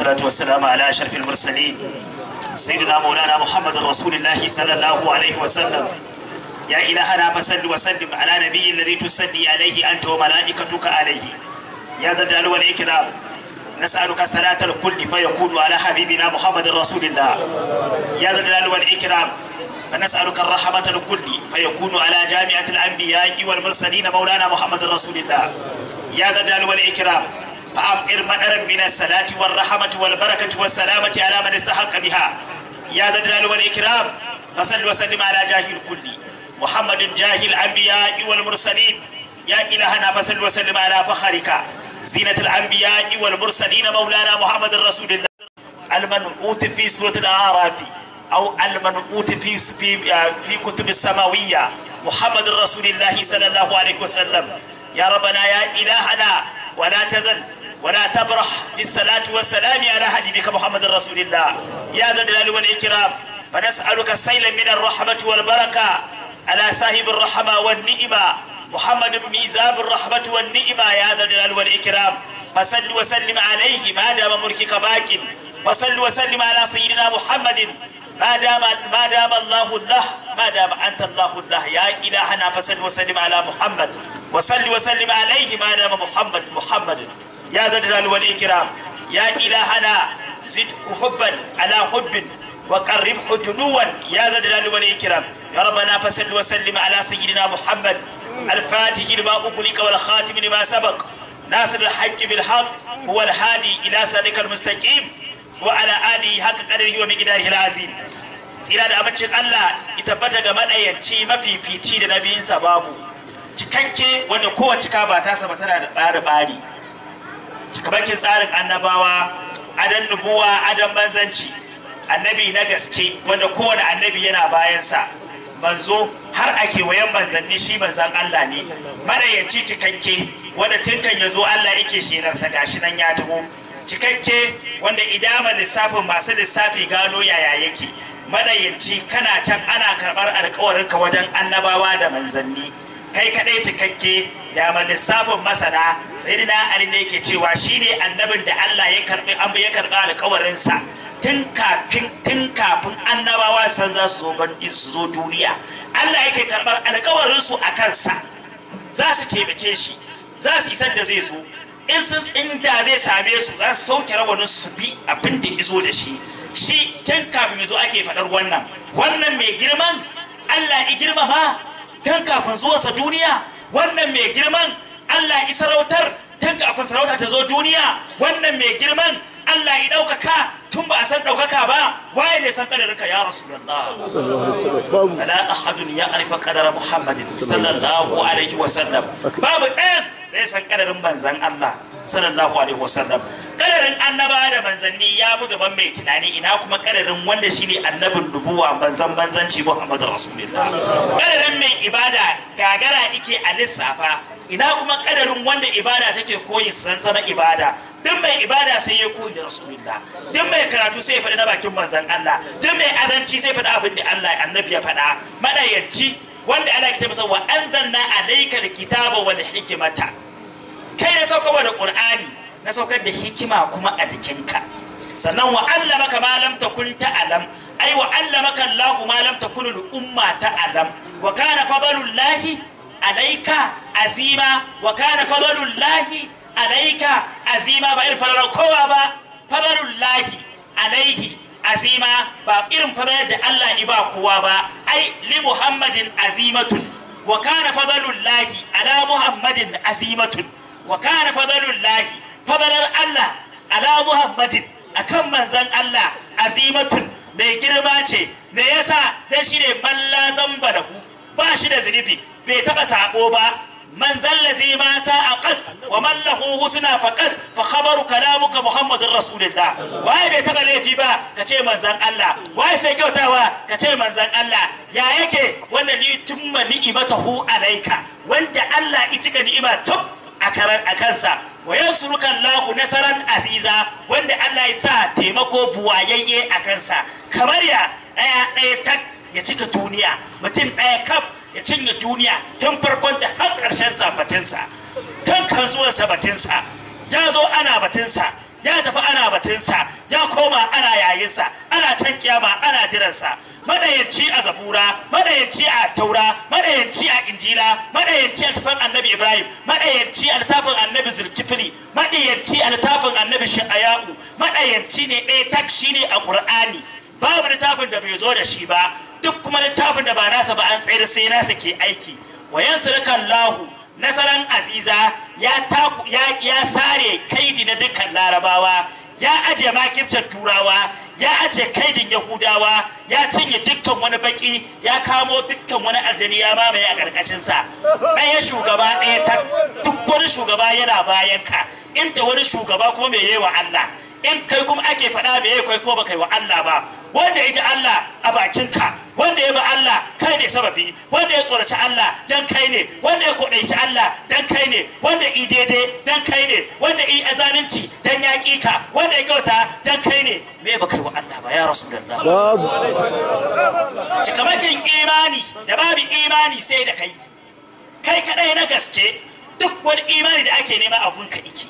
والصلاة والسلام على أشرف المرسلين. سيدنا مولانا محمد رسول الله صلى الله عليه وسلم. يا إلهنا فصل وسلم على نبي الذي تصلي عليه أنت وملائكتك عليه. يا ذا الجلال والإكرام. نسألك صلاة الكل فيكون على حبيبنا محمد رسول الله. يا ذا الجلال والإكرام. ونسألك الرحمة الكل فيكون على جامعة الأنبياء والمرسلين مولانا محمد رسول الله. يا ذا الجلال والإكرام. فأمئر مدرا من الصلاة والرحمة والبركة والسلامة على من استحق بها. يا ذا الجلال والإكرام فصل وسلم على جاهل الكل. محمد جاهل الأنبياء والمرسلين. يا إلهنا فصل وسلم على فخرك. زينة الأنبياء والمرسلين مولانا محمد رسول الله. المنعوت في سورة الأعراف أو المنعوت في في في كتب السماوية. محمد رسول الله صلى الله عليه وسلم. يا ربنا يا إلهنا ولا تزل. ولا تبرح في الصلاة والسلام على حبيبك محمد رسول الله. يا ذا الجلال والإكرام فنسألك سيلا من الرحمة والبركة. على صاحب الرحمة والنئمة؟ محمد ميزاب الرحمة والنئمة يا ذا الجلال والإكرام. فصل وسلم عليه ما دام ملكك باق. فصل وسلم على سيدنا محمد. ما دام ما دام الله الله ما دام أنت الله الله. يا إلهنا فصل وسلم على محمد. وصل وسلم عليه ما دام محمد محمد. يا ذا الجلال والاكرام يا الهنا زد حبا على حب وقربه جنوا يا ذا الجلال والاكرام يا ربنا فصل وسلم على سيدنا محمد الفاتح لما أغلق والخاتم لما سبق ناصر الحق بالحق هو الهادي إلى صراطك المستقيم وعلى آله حق قدره ومقداره العظيم tsira da abincin Allah ita bata ga madayanci mafifici da nabiyinsa babu cikakke wanda kowace ka ba ta sama tana da tsari bari cikamakin tsarin annabawa adan nubuwa adan manzanci. Annabi na gaske wanda kowane annabi yana bayansa. Manzo har a kewayen manzanni shi manzan Allah ne. Madayanci cikakke wanda tunkan ya zo Allah yake shelarsa gashi nan ya taho. Cikakke wanda idama lissafin masu lissafi gano yaya yake. Madayanci kana can ana karɓar alkawarinka wajen annabawa da manzanni. Kai kaɗai cikakke da ma lissafin masana na ali ne ke cewa shine annabin da Allah ya karɓi an ya karɓi alkawarinsa tun kafin tun kafin annabawa san za su zo duniya. Allah yake karɓar alkawarinsu a kansa. Za su taimake shi. Za su isar da zai zo. In sun inda zai same su za su sauke rawanin su bi abin da izo da shi. Shi tun kafin zo ake faɗar wannan. Wannan mai girman Allah ya girmama tun kafin zuwarsa duniya wannan mai girman Allah ya sarautar tun kafin sarauta ta zo duniya wannan mai girman Allah ya ɗaukaka tun ba a san ɗaukaka ba waye ne san ƙadarinka ya rasulullah fala ahadun ya arifa qadara muhammadin sallallahu alaihi wa sallam babu ɗayan ya san ƙadarin manzan Allah sallallahu alaihi wa sallam kadarin annaba da manzanni ya fi gaban mai tunani. Ina kuma kadarin wanda shi ne annabin dubuwa manzan manzanci muhammadu rasulullah. Kadarin mai ibada gagara ike a lissafa. Ina kuma kadarin wanda ibada take koyi san zama ibada. Duk mai ibada sai ya koyi da rasulullah. Duk mai karatu sai ya faɗi na bakin manzan Allah. Duk mai azanci sai faɗi abin da Allah annabi ya faɗa. Madayanci wanda ya ce masa wa anzalna alayka alkitaba wal hikmata. Kai ne sauka da qur'ani na saukar da hikima kuma a jikinka. Sannan wa allamaka ma lam takun ta'lam ai wa allamaka Allah ma lam takun al umma ta'lam. Wa kana fadlullahi alayka azima wa kana fadlullahi alayka azima ba irin kowa ba fadlullahi alaihi azima ba irin fadalar da Allah ya ba kowa ba. Ai li muhammadin azimatun. Wa kana fadlullahi ala muhammadin azimatun. Wa kana fadlullahi fadalar Allah ala Muhammadin akan manzan Allah azimatun. Mai girma ce me yasa? Dan shi ne balla zamba da ku. Ba shi da zunubi bai taba sabo ba. Ma sa aqad wa man lahu husna faqad fa khabaru kalamuka muhammadur rasulullah waye bai taba laifi ba ka ce manzan Allah waye sai kyautawa ka ce manzan Allah ya yake wanda ni tumma ni'imatahu alaika wanda Allah ya cika ni'ima tuk a kansa wa yansuruka Allahu nasaran aziza wanda Allah ya sa taimako buwayayye a kansa kamar ya ɗaya ɗaya tak cika duniya mutum ɗaya kaf ya cinye duniya tun farkon da har ƙarshen sa batinsa. Tun kan zuwan sa batinsa. Ya zo ana batinsa. Ya tafi ana batunsa ya koma ana yayinsa. Ana can kiyama ana jiransa. Madayanci a zabura madayanci a taura madayanci a injila madayanci a tafin annabi ibrahim madayanci a littafin annabi zulkifili madayanci a littafin annabi sha'aya'u madayanci ne ɗaya tak shi ne a ƙur'ani babu littafin da bai zo da shi ba. Duk kuma littafin da ba nasa ba an tsayar sai nasa ke aiki. Wayan surukan lahu nasaran aziza ya taku ya ya sare kaidi na dukkan larabawa ya aje makircin turawa ya aje kaidin yahudawa ya cinye dukkan wani baki ya kamo dukkan wani aljani ya mamaye a ƙarƙashin sa ɗaya shugaba ɗaya ta duk wani shugaba yana bayan ka inda wani shugaba kuma mai yi wa Allah. In kai kuma ake faɗa mai yi kai kuma baka yi wa Allah ba. Wanda ya ji Allah a bakinka wanda ya bi Allah kai ne sababi wanda ya tsoraci Allah dan kai ne wanda ya kodaici Allah dan kai ne wanda i daidai dan kai ne wanda i azalunci dan ya ka wanda ya kyauta dan kai ne. Me ba kai wa Allah ba ya rasulullah? Babu. Cikamakin imani da babu imani sai da kai. Kai kadai na gaske duk wani imani da ake nema a gunka iki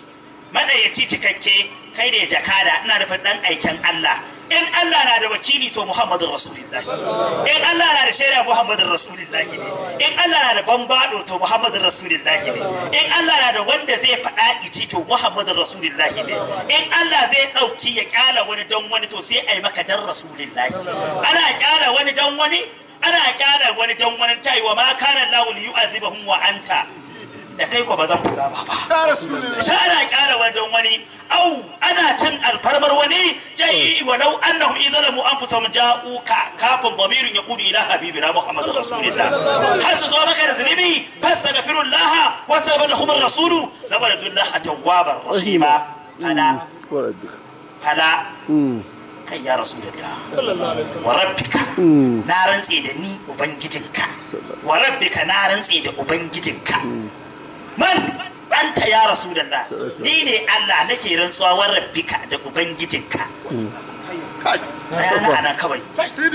madayaci cikakke kai ne jakada ina nufin dan aiken Allah. In Allah na da wakili to Muhammadun Rasulullah in Allah na da shaida Muhammadun Rasulullah ne. In Allah na da bambado to Muhammadun Rasulullah ne. In Allah na da wanda zai faɗa iji to Muhammadun Rasulullah ne. In Allah zai ɗauki ya kyala wani don wani to sai a yi maka dan Rasulullah ana kyala wani don wani ana kyala wani don wani. Tayi wa ma kana lahu yu'adhibuhum wa anta. Da kai ko ba zan zaba ba. Sha ana kyara wani don wani au ana can alfarmar wani jai walau annahum idalamu anfusahum ja'uka kafin bamirin ya kudu ila habibina muhammadu rasulillah har su zo maka da zunubi fastaghfirullah wa sabbalahum rasulu labadullaha tawwabar rahima. Wa rabbika. Fala. Mm. kai ya rasulullah. Wa rabbika. Na rantse da ni ubangijinka. Wa rabbika na rantse da ubangijinka. Man anta ya rasulullah ni ne Allah nake rantsuwa wa rabbika da ubangijinka. Kai. Tsaya na a nan kawai.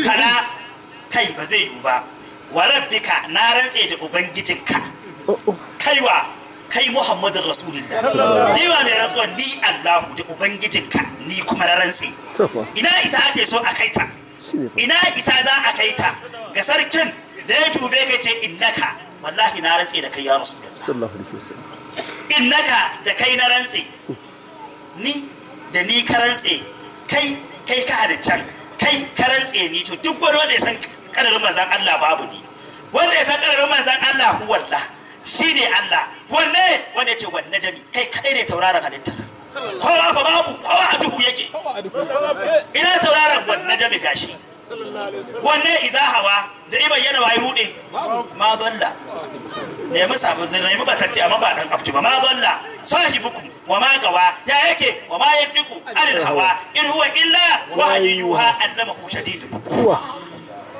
Kana kai ba zai yiwu ba. Wa rabbika na rantse da ubangijinka. Oh oh. Kaiwa kai muhammadin rasulullah. Ni wa mai rantsuwa? Ni Allahu da ubangijinka. Ni kuma na rantse. Ina isa ake so a kai ta? Shine fa. Ina isa za a kai ta? Ga sarkin da ya jube ka ce innaka. Wallahi na rantse da kai ya rasu sallallahu alaihi wasallam. Innaka da kai na rantse. Ni da ni ka rantse kai kai ka halittan kai ka rantse ni to duk wani wanda ya san kadarin manzan Allah babu ni. Wanda ya san kadarin manzan Allah huwallah shi ne Allah. Wanne? Wanda ya ce wanne jami kai kadai ne tauraron halittar. Kowa fa babu kowa a duhu yake. Ina tauraron wanne jami gashi? Wanne iza hawa da iban yana wayi rude ma dalla. Nemi sabon zai nemi batatti amma ba dan abtu ba. Ma dalla. Sahibukum wa ma gawa. Ya yake? Wa ma yandiku anil hawa. In huwa illa wahyu yuha annamahu shadidul kuwa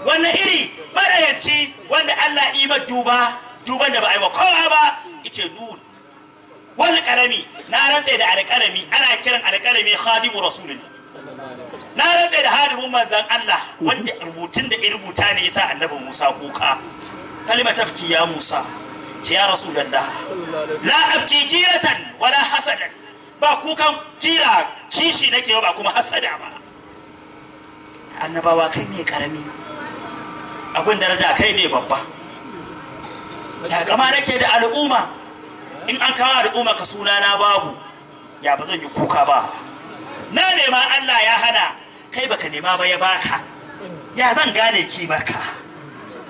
wannan iri? Madayanci wanda Allah yi ma duba duban da ba a yi wa kowa ba ya ce nun. Wal qalami na rantse da alqalami ana kiran alqalami khadimu rasulullah na rantse da hadimin manzan Allah wanda rubutun da ya rubuta ne yasa annabi Musa kuka. Kalma tafki ya Musa ce ya rasulullah la abki jiratan wala hasadan. Ba kukan jira kishi nake ba kuma hasada ba. Annabawa kai ne ƙarami. Abin daraja kai ne babba. Takama nake da al'umma. In an kawo al'umma ka suna na babu ya ba zan yi kuka ba. Na nema Allah ya hana. Kai baka nema ba ya baka. Ya zan gane kimarka?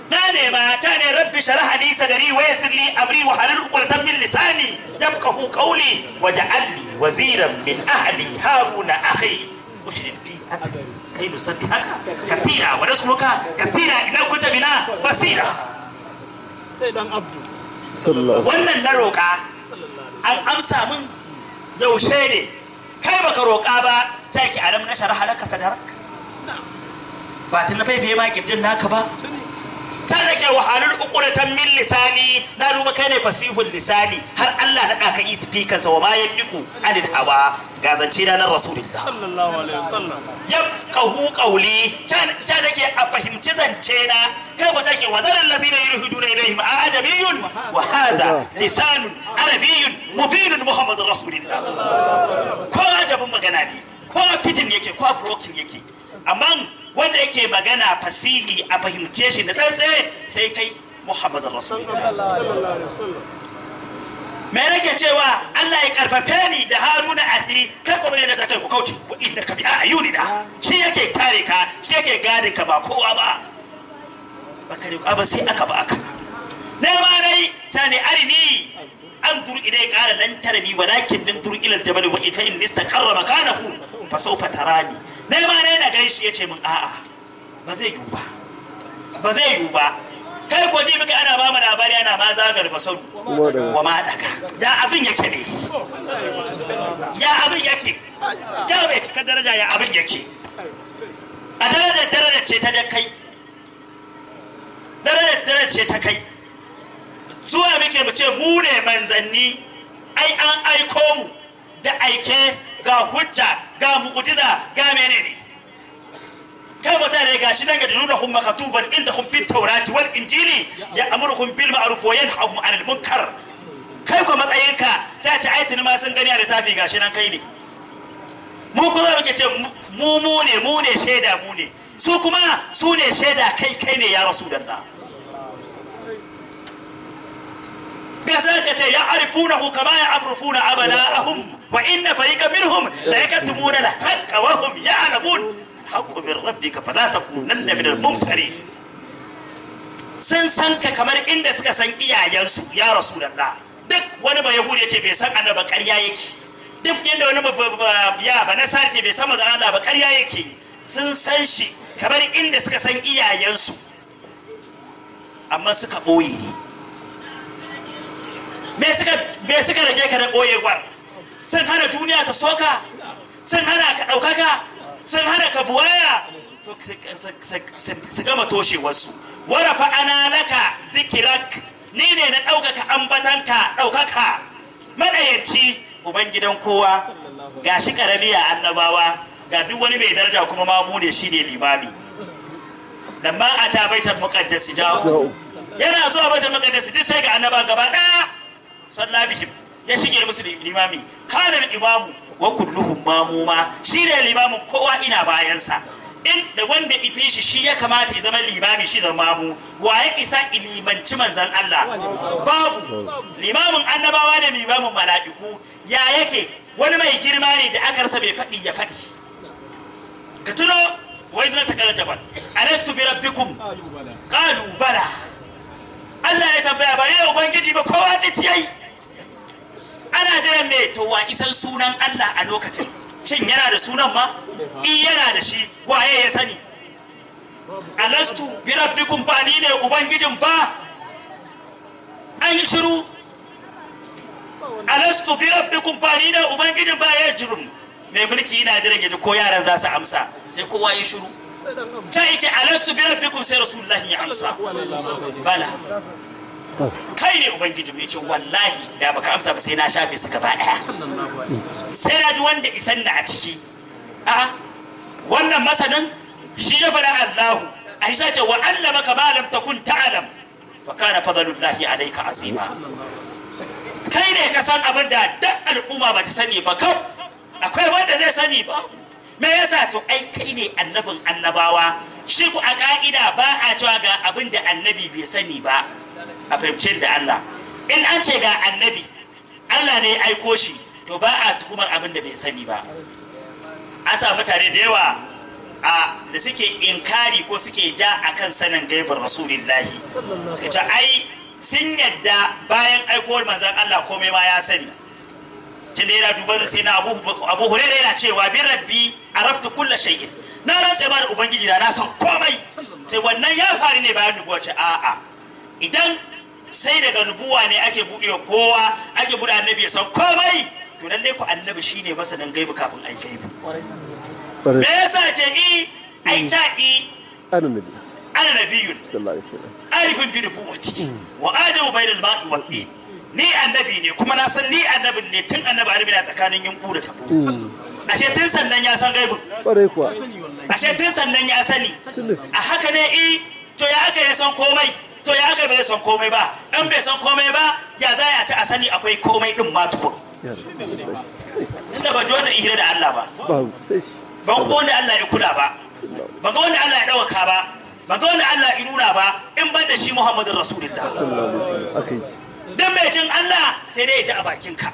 Na nema ta ne rabbi sharaha li sadri wa yassir li amri wa halal uqdatan min lisani yafqahu qawli wa ja'alni waziran min ahli haruna akhi. Ushrid bi kai nusabbihaka kathira wa nasruka kathira ina kunta bina? Basira. Sai dan abdu. Sallallahu wannan na roƙa an amsa min yaushe ne? Kai baka roƙa ba ta ki alam na sharaha laka sadarak ba tun na faifaye ma kirjin naka ba ta nake wa wahalul uqulatan min lisani. Na duba kai ne fasihul lisani. Har Allah na ka yi speaker sa wa ma yandiku anil hawa. Ga zance na nan rasulullah. Sallallahu alaihi wasallam. Yabqahu qawli. Can can nake a fahimci zance na? Kai ba take wa dalal ladina yulhiduna a ajamiyun wa hadha lisanun arabiyyun mubinun muhammadur rasulullah ko ajabin magana ne ko fitin yake ko broken yake. Amma wanda yake magana fasihi a fahimce shi da tsantsaye sai kai muhammadur rasulullah. Me nake cewa? Allah ya karfafe ni da Haruna ahi kai kuma yana da kai ku kauce ku inda ka a ayuni da shi yake kare ka shi yake gadin ka ba kowa ba. Baka ne ba sai aka ba aka. Ne ma dai ta ne arini. An dur idai kara lan tarbi walakin dur ila aljabal wa fa in istaqarra makanahu fa sawfa tarani ne ma dai na gan shi ya ce min a'a ba zai yiwu ba ba zai yiwu ba kai ko ji muka ana ba mu labari ana ma zagar kuma da wa ma daga da abin yake ne ya abin yake da bai cika daraja ya abin yake a darajar darajar ce ta kai darajar darajar ce ta kai zuwa muke mu ce mu ne manzanni. Ai an aiko mu da aike ga hujja ga mu'ujiza ga menene? Kai mutane ga shi nan ga nuna hum makatuban inda hum fit taurati wal injili ya amuruhum bil ma'ruf wa yanhahum 'anil munkar. Kai ko matsayinka sai ta ayatini ma sun gani a littafi ga shi nan kai ne. Mu kuma muke ce mu mu ne mu ne shaida mu ne. Su kuma su ne shaida kai kai ne ya rasulullah ga sai ka ce ya arifunahu kama ya arifuna abana'ahum wa inna fariqan minhum la yaktumuna al-haqqa wa hum ya'lamun. Haqqu min rabbika fala takunanna min al-mumtarin sun san ka kamar inda suka san iyayensu ya rasulullah duk wani ba yahudi ya ce bai san annaba ƙarya yake. Duk yadda wani ya ba na sarki bai san mazan Allah ƙarya yake. Sun san shi kamar inda suka san iyayensu. Amma suka ɓoye. Me suka me suka rage ka da ɓoyewar sun hana duniya ta soka? Sun hana ka ɗaukaka? Sun hana ka buwaya? To su gama toshewarsu. Wara fa ana laka zikirak. Ni ne na ɗaukaka ambatanka ɗaukaka. Maɗayanci ubangidan kowa. Ga shi ƙarami a annabawa. Ga duk wani mai daraja kuma mamu ne shi ne limami. Dan ma a ta baitar muqaddas jawo yana zuwa baitar muqaddas duk sai ga annaba gaba ɗaya. Sallah bihim. Ya shige musu limami kana imamu wa kulluhum mamuma shi ne limamin kowa ina bayansa. In da wanda ife shi shi ya kamata ya zama limami shi da mamu wa ya isa ilimanci manzan Allah? Babu. Limamin annabawa ne limamin mala'iku. Ya yake? Wani mai girma ne da aka rasa bai faɗi ya faɗi. Ka tuno wai zina ta kala jabal alastu bi rabbikum? Qalu bala. Allah ya tambaya ba ne ubangiji ba kowa ce tiyai ana jiran me? To wa isan sunan Allah a lokacin? Shin yana da sunan ma? In yana da shi. Waye ya sani? Alastu bi rabbikum ba ni ne ubangijin ba. An yi shiru. Alastu bi rabbikum ba ni ne ubangijin ba. Ya jirum mai mulki yana jiran yaji ko yaran za su amsa. Sai kowa ya shiru. Ta yake alastu bi rabbikum sai rasulullahi ya amsa. Bala. Kai ne ubangiji mai ce wallahi da baka amsa ba sai na shafe su gaba ɗaya sai na ji wanda isan na a ciki. A wannan masanin shi ya faɗa Allahu. A shi ce wa allama ka ma lam takun ta'lam. Wa kana fadlullahi alayka azima. Kai ne ka san abin da duk al'umma ba ta sani ba kau. Akwai wanda zai sani ba. Me yasa? To ai kai ne annabin annabawa. Shi ku a ka'ida ba a cewa ga abin da annabi bai sani ba. A fahimcin da Allah. In an ce ga annabi Allah ne ya aiko shi to ba a tuhumar abin da bai sani ba. An sa mutane da yawa a da suke inkari ko suke ja akan sanin gaibin rasulillahi. Suka ce ai sun yadda bayan aikowar manzan Allah komai ma ya sani. Tun da yana duban sai na abu abu hurairah yana cewa bi rabbi araftu kulla shay'in. Na rantse ba da ubangiji da na san komai. Sai wannan ya faru ne bayan nubuwa ce a'a idan sai daga nubuwa ne ake buɗe wa kowa ake buɗe annabi ya san komai to lalle ku annabi shine masanin gaibu kafin ai gaibu. Me yasa ce i ai ta i annabi ana nabiyyun sallallahu alaihi wasallam. Arifin bi nubuwati. Wa adamu bainal ma'i wal din ni annabi ne kuma na san ni annabin ne tun annabi arabi na tsakanin yunku da tabo. Ashe tun sannan ya san gaibin. Kwarai kuwa. Ashe tun sannan ya sani. A haka ne i to ya aka ya san komai? To ya aka bai san komai ba? Dan bai san komai ba ya za ya ci a sani akwai komai din ma tukun? Rasulullahi. Inda ba wanda ihira da Allah ba. Babu sai shi. Ban kuma wanda Allah ya kula ba. Ban ga wanda Allah ya ɗauka ba. Ban ga wanda Allah ya nuna ba in ban da shi Muhammadin Rasulullah. Dan mai jin Allah sai dai ya ji a bakinka.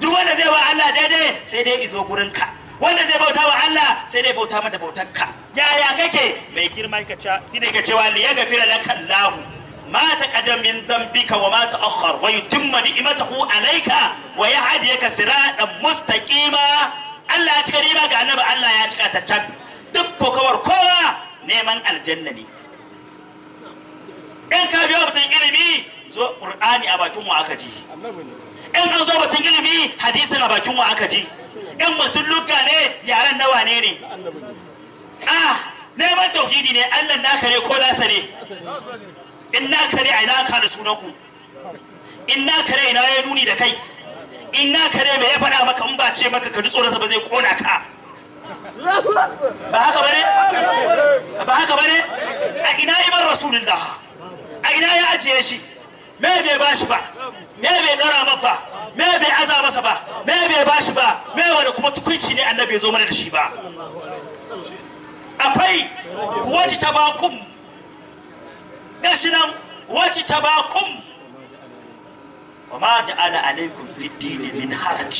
Duk wanda zai ba Allah daidai sai dai izo gurinka. Wanda zai bauta wa Allah sai dai bauta mata bautarka yaya kake? Mai girma ka ca shi ne ka cewa li yaghfira laka Allah ma taqaddama min dhanbika wa ma ta'akhkhar wa yutimma ni'matahu alayka wa yahdiyaka siratan mustaqima. Allah ya cika riba ga annabi Allah ya cika ta can. Duk kokawar kowa neman aljanna ne. In ka biyo mutum ilimi zo qur'ani a bakin mu aka ji? In an zo batun ilimi hadisin a bakin mu aka ji? In mutum lugga ne yaren nawa ne ne? Ah neman tauhidi ne Allah naka ne ko nasa ne? In naka ne a ina da sunan ku in naka ne ina ya nuni da kai? In naka ne me ya faɗa maka in ba ce maka ka ji tsoron ba zai kona ka? Ba haka ba ne ba haka ba ne a ina iman rasulullah? A ina ya ajiye shi? Me bai ba? Me bai dora masa aza masa ba? Me bai ba shi ba? Me wanda kuma tukunci ne annabi ya zo mana da shi ba? Akwai waji tabakum gashi nan waji tabakum wa ma ja'ala alaikum fi dini min haraj.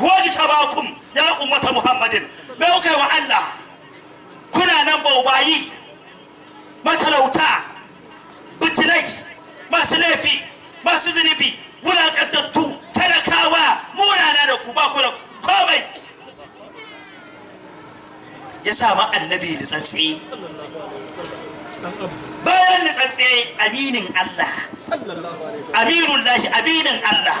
Waji tabakum ya ummata muhammadin. Me kuka wa Allah? Kuna nan baubayi matalauta bitilai. Masu laifi masu zunubi wulaƙantattu talakawa munana da ku ba ku da komai. Ya samu annabi nitsatse bayan nitsatse aminin Allah. Aminullahi aminin Allah.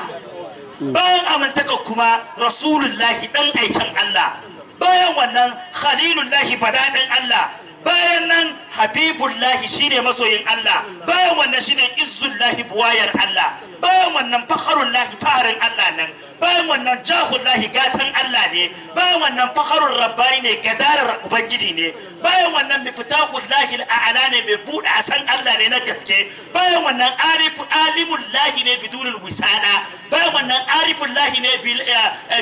Bayan amintaka kuma rasulullahi dan aikin Allah. Bayan wannan khalilullahi badaɗin Allah. Bayan nan habibullahi shine masoyin Allah. Bayan wannan shine izzullahi buwayar Allah. Bayan wannan fakharullahi faharin Allah nan. Bayan wannan jahullahi gatan Allah ne. Bayan wannan fakharun rabbani ne gadarar ubangiji ne. Bayan wannan miftahullahi al'ala ne mai buɗe a san Allah ne na gaske. Bayan wannan arifu alimullahi ne bidunul wisala. Bayan wannan arifullahi ne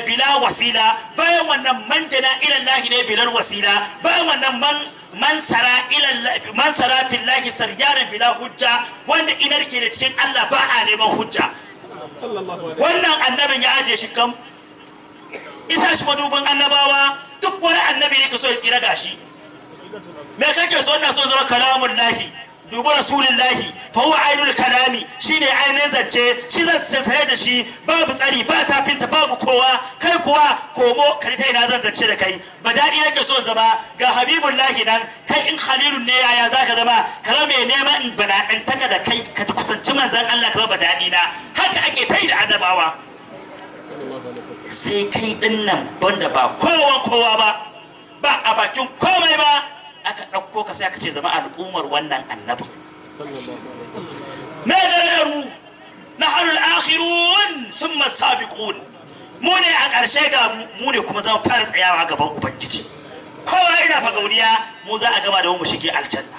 bila wasila. Bayan wannan mandana ilallahi ne bilal wasila. Bayan wannan man mansara ila mansara fillahi sarjaran bila hujja wanda inar ke da cikin Allah ba a neman hujja. Wannan annabin ya aje shi kam. Isa shi madubin annabawa duk wani annabi ne ka so ya tsira gashi me kake so? Ina so zama kalamun lahi dubi rasulullahi fa huwa ainul kalami. Zance shi zan tsaye da shi babu tsari ba tafinta babu kowa. Kai kuwa komo ka ta ina zan zance da kai. Ba daɗi nake so zama ga habibullahi nan kai in khalilun ne yaya zaka zama? Ka zama mai neman in bana in taka da kai ka kusanci manzon Allah ka zama daɗi na haka ake ta da annabawa. Sai kai ɗin nan banda ba kowa kowa ba ba a bakin komai ba aka ɗauko ka sai aka ce zama al'ummar wannan annabin. Me darajar mu na halul akhirun sun masabiqun mu ne a ƙarshe ga mu ne kuma za mu fara tsayawa gaban ubangiji kowa ina fagauniya mu za a gama da mu shige aljanna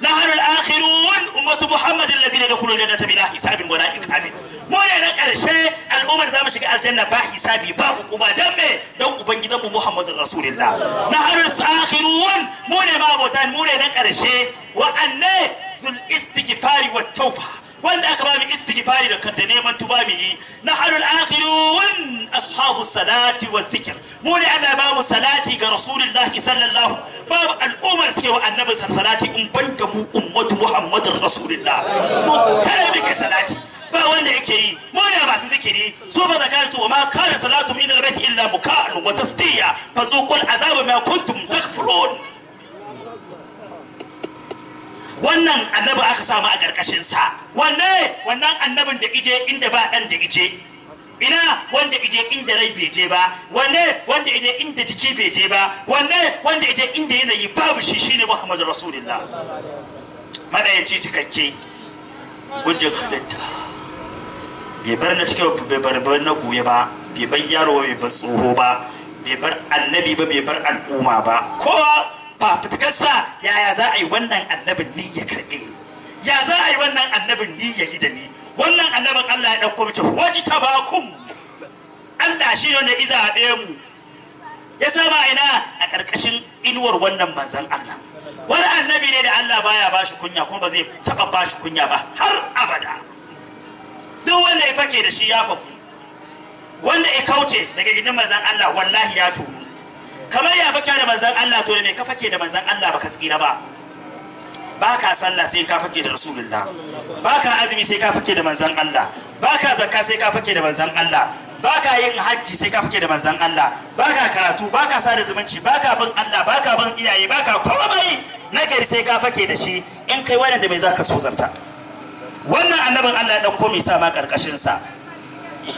na halul akhirun ummatu muhammadin ladina yadkhuluna jannata bila hisabin wala iqabin mu ne na ƙarshe al'ummar za mu shiga aljanna ba hisabi ba hukuma dan me dan ubangidan mu muhammadin rasulullah na halul akhirun mu ne ma abotan mu ne na ƙarshe wa'anne zul istighfari wat tauba wanda aka ba mu istighfari da kanta neman tuba mu yi. Na halul akhirun ashabu salati wa zikr. Mu ne Allah ba mu salati ga rasulullah sallallahu babu al'ummar take wa annabi salati in banda mu ummatu muhammadin rasulullah. Mu kare muke salati. Ba wanda yake yi. Mu ne masu zikiri. Su ba da kansu wa ma kana salatu min albayti illa buka'an wa tasdiya. Fa zuqul azaba ma kuntum takfurun. Wannan annabi aka samu a ƙarƙashin sa wanne? Wannan annabin da ije inda ba ɗan da ije. Ina wanda ije inda rai bai je ba. Wanne? Wanda ije inda jiki bai je ba. Wanne? Wanda ije inda yanayi babu shi shine muhammadu rasulullah. Madayanci cikakke. Gujin halitta. Bai bar na cikin bai bar na goye ba. Bai bar yaro ba bai bar tsoho ba. Bai bar annabi ba bai bar al'umma ba. Kowa fafutukarsa yaya za a yi wannan annabin ni ya karɓe ni? Ya za a yi wannan annabin ni ya yi da ni? Wannan annabin Allah ya ɗauko mutu waji tabakum Allah shi ne iza haɗe mu. Ya sama ina? A ƙarƙashin inuwar wannan manzan Allah. Wani annabi ne da Allah baya ba shi kunya kuma ba zai taɓa ba shi kunya ba har abada. Duk wanda ya fake da shi ya faku. Wanda ya kauce daga gidan manzan Allah wallahi ya tunu kamar ya fake da manzan Allah to ne ka fake da manzan Allah baka tsira ba? Ba ka sallah sai ka fake da rasulullah. Ba ka azumi sai ka fake da manzan Allah. Ba ka zakka sai ka fake da manzan Allah. Ba ka yin hajji sai ka fake da manzan Allah. Ba ka karatu ba ka sada zumunci ba ka bin Allah ba ka bin iyaye ba ka komai. Nagari sai ka fake da shi. In kai wannan da mai za ka tsozarta wannan annabin Allah ya ɗauko mai sa ma ƙarƙashin sa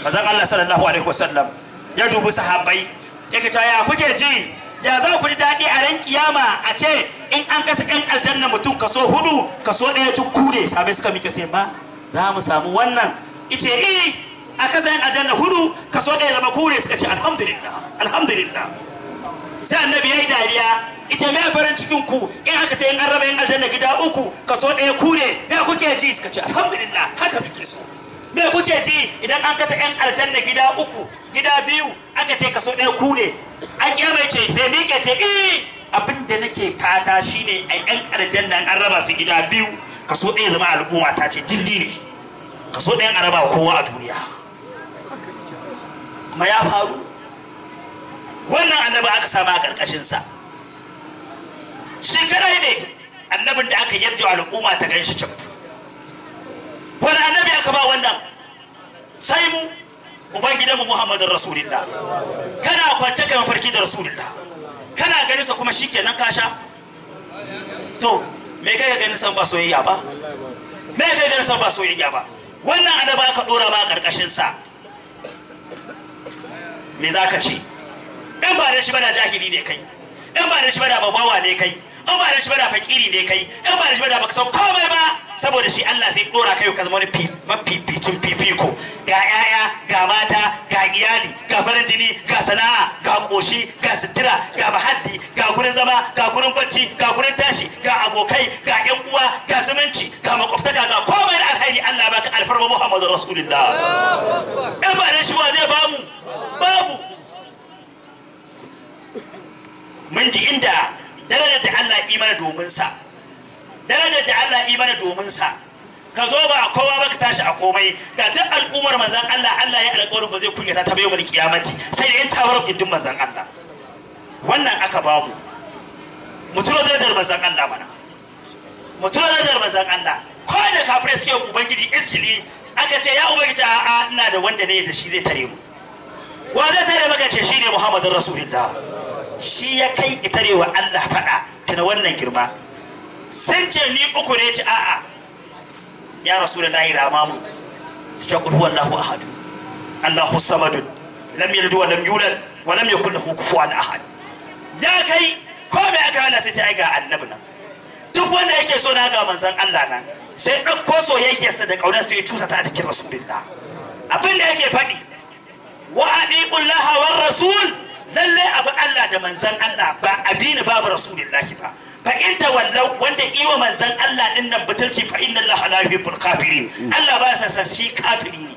manzan Allah sallallahu alaihi wasallam ya dubi sahabbai. Yake ta ya kuke ji? Ya za ku ji daɗi a ran kiyama a ce in an kasa yan aljanna mutum kaso huɗu kaso ɗaya duk kure sabai suka mike sai ba za mu samu wannan. Ice eh a kasa yan aljanna huɗu kaso ɗaya zama kure suka ce alhamdulillah alhamdulillah. Sai annabi yayi dariya ita me farin cikin ku? In aka ce in an raba aljanna gida uku kaso ɗaya kure me kuke ji? Suka ce alhamdulillah haka muke so. Me kuke ji idan an kasa yan aljanna gida uku gida biyu aka ce kaso ɗaya kure an kiyama ce sai miƙe ce eh! Abin da nake fata shine a yan aljanna an raba su gida biyu kaso ɗaya zama al'umma ta ce dindi ne. Kaso ɗayan a raba kowa a duniya. Kuma ya faru. Wannan annabi aka samu a ƙarƙashin sa shi kadai ne annabin da aka yarda al'umma ta gan shi can wani annabi aka ba wannan? Sai mu ubangidanmu muhammadin rasulillah. Kana kwance kai mafarki da rasulillah. Kana ganin sa kuma shikenan ka sha. To me kai ganin san ba soyayya ba? Me kai ganin san ba soyayya ba? Wannan annaba aka dora ba ƙarƙashin sa me zaka ce? In ba da shi ba da jahili ne kai. In ba da shi ba da babawa ne kai. In ba da shi ba da fakiri ne kai. In ba da shi ba da baka san komai ba. Saboda shi Allah sai dora kai ka zama wani mafificin fifiko. Ga yaya ga mata ga iyali ga farin jini ga sana'a ga koshi ga sutura ga mahalli ga gurin zama ga gurin bacci ga gurin tashi ga abokai ga yan uwa ga zumunci ga makwabtaka ga komai da alheri. Allah baka alfarma Muhammadu Rasulullah. In ba da shi ba zai ba mu? Babu. Mun ji inda darajar da Allah yi mana domin sa. Darajar da Allah yi mana domin sa. Ka zo ba kowa ba ka tashi a komai. Ga duk al'ummar manzan Allah Allah ya alƙawarin ba zai kunyata ta bayo kiyamati sai da yan tawarar gindin manzan Allah. Wannan aka ba mu. Mu tura darajar manzan Allah mana. Mu tura darajar manzan Allah. Ko da kafirai suke ubangiji iskili aka ce ya ubangiji a'a ina da wanda ne da shi zai tare mu. Wa zai tare maka ce shine Muhammadin Rasulullah. Shi ya kai itare wa Allah faɗa tana wannan girma. Sun ce ni uku ne ci a'a. Ya rasu da layi rama su ce ƙulhu Allahu ahadu Allahu samadun lam yalid wa lam yulad wa lam yakul lahu kufuwan ahad. Ya kai ko me aka hana sai ta ai ga annabi nan. Duk wanda yake so na ga manzon Allah nan sai ɗauko soyayyarsa da ƙaunar sai ya cusa ta a cikin rasulullah. Abin da yake faɗi wa adiqullaha war rasul. Lalle abu Allah da manzan Allah ba abini babu rasulullahi ba. Fa in tawallau wanda iwa manzan Allah ɗin nan butulci fa inna Allah la yuhibbul kafirin. Allah ba sa sa shi kafiri ne.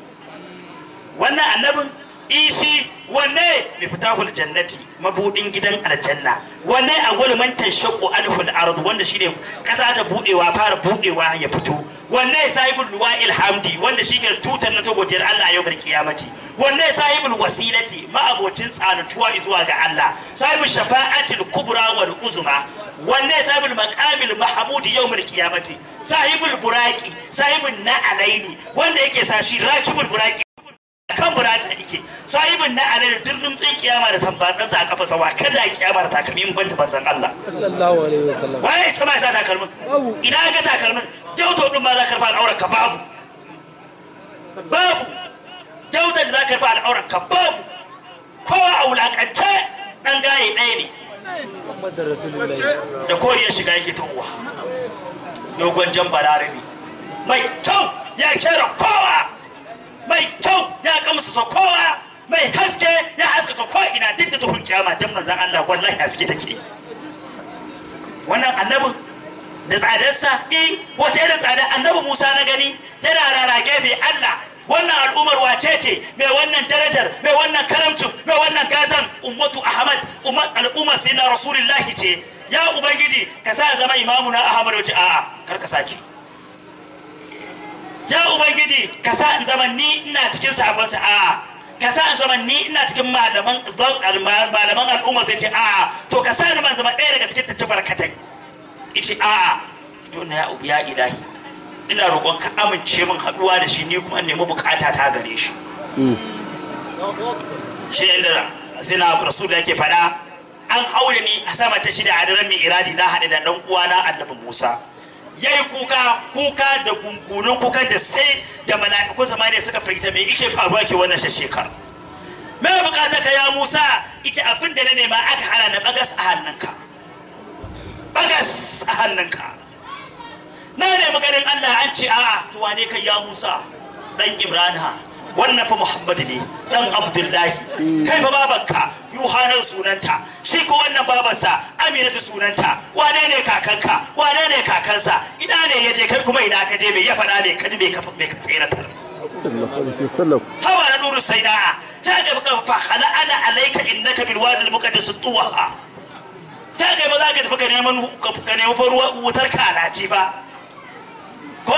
Wannan annabin ishi wanne? Mai fitahul jannati mabudin gidan aljanna. Wanne awwal man tashaqqu anhu al-ard wanda shine kasa ta budewa fara budewa ya fito. Wanne sahibul luwa'il hamdi wanda shi ke tutar na godiyar Allah yau bar kiyamati. Wanne sahibul wasilati ma'abocin tsanantuwa zuwa ga Allah. Sahibul shafa'atil kubra wal uzma. Wanne sahibul maqamil mahmud yawmul qiyamati sahibul buraqi sahibul na'alaini wanda yake sa shi rakibul buraqi kan buraka yake. Sahibin na alal dirrin tsin kiyama da tambatsan sa a kafa sawa kada kiyama da takalmin ban da bazan Allah? Sallallahu alaihi wasallam. Waye isa ma sa takalmin? Ina ga takalmin? Jauto din ma za ka fara aure ka babu. Babu. Dautar da za ka rufe al'aurar ka babu. Kowa a wulakance dan gaye ɗaya ne. Da koriyar shiga yake ta uwa dogon jan balarabe. Mai kyau ya kera kowa. Mai kyau ya kamsa kowa. Mai haske ya haskaka ko ina duk da tuhun kiyama dan manzon Allah wallahi haske take. Wannan annabin da tsadarsa eh wata irin tsada annabi Musa na gani yana rara gefe Allah wannan al'ummar wace ce? Mai wannan darajar mai wannan karamcin mai wannan gatan ummatu Ahmad ummat al'ummar sayyidina rasulullahi ce ya ubangiji ka sa zama imamu na Ahmad. Wace a'a kar ka saki ya ubangiji ka sa in zama ni ina cikin sabonsa a'a ka sa in zama ni ina cikin malaman malaman al'umma. Sai ce a'a to ka sa ni zama ɗaya daga cikin tattabar katai. Ice a'a to na ya ya ilahi. Ina roƙon ka amince min haɗuwa da shi ni kuma nemi buƙata ta gare shi. Shi inda sai na rasul yake faɗa an haure ni a sama ta shida a daren mai iradi na haɗe da ɗan uwana annabi musa. Yayi kuka kuka da gungunan kukan da sai da mala'ikun samaniya suka firgita me ike faruwa ke wannan shekar me buƙata ka ya musa? Ita abin da na nema aka hana na bagas a hannunka. Bagas a hannunka. Na nemi ganin allah an ce a'a to wane kai ya musa? Dan ibrana wannan fa muhammadu ne dan abdullahi. Kai fa babanka yuhanar sunanta. Shi ko wannan babarsa aminatu sunanta. Wane ne kakanka? Wane ne kakansa? Ina ne ya je? Kai kuma ina ka je? Mai ya faɗa? Ne ka ji? Mai ka mai ka tseratar? Sallallahu alaihi wasallam. hawa na nuru sai da ta ga baka fa khala ana alaika innaka bil wadi al muqaddas tuwa ta ga ba za ka tafi ka neman ka nemi wutar kalaci ba. Ko?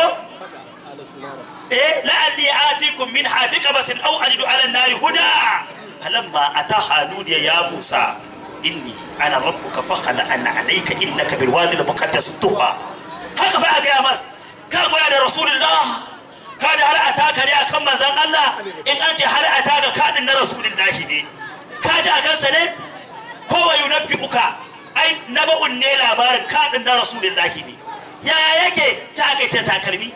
Eh la'alli atikum min hadika basin aw ajidu ala nari huda. Falamma ataha nudiya ya musa inni ana rabbuka fakhala ana alayka innaka bil wadi al muqaddas tuwa haka fa ga mas ka goya da rasulullah ka da har ataka ne akan manzon Allah? In an ce har ataka kadin na rasulullahi ne. Ka ji akan sa ne? Ko wa yunabbi'uka? Ai naba'un ne labarin kadin na rasulullahi ne. Yaya yake? Ta aka ce takalmi.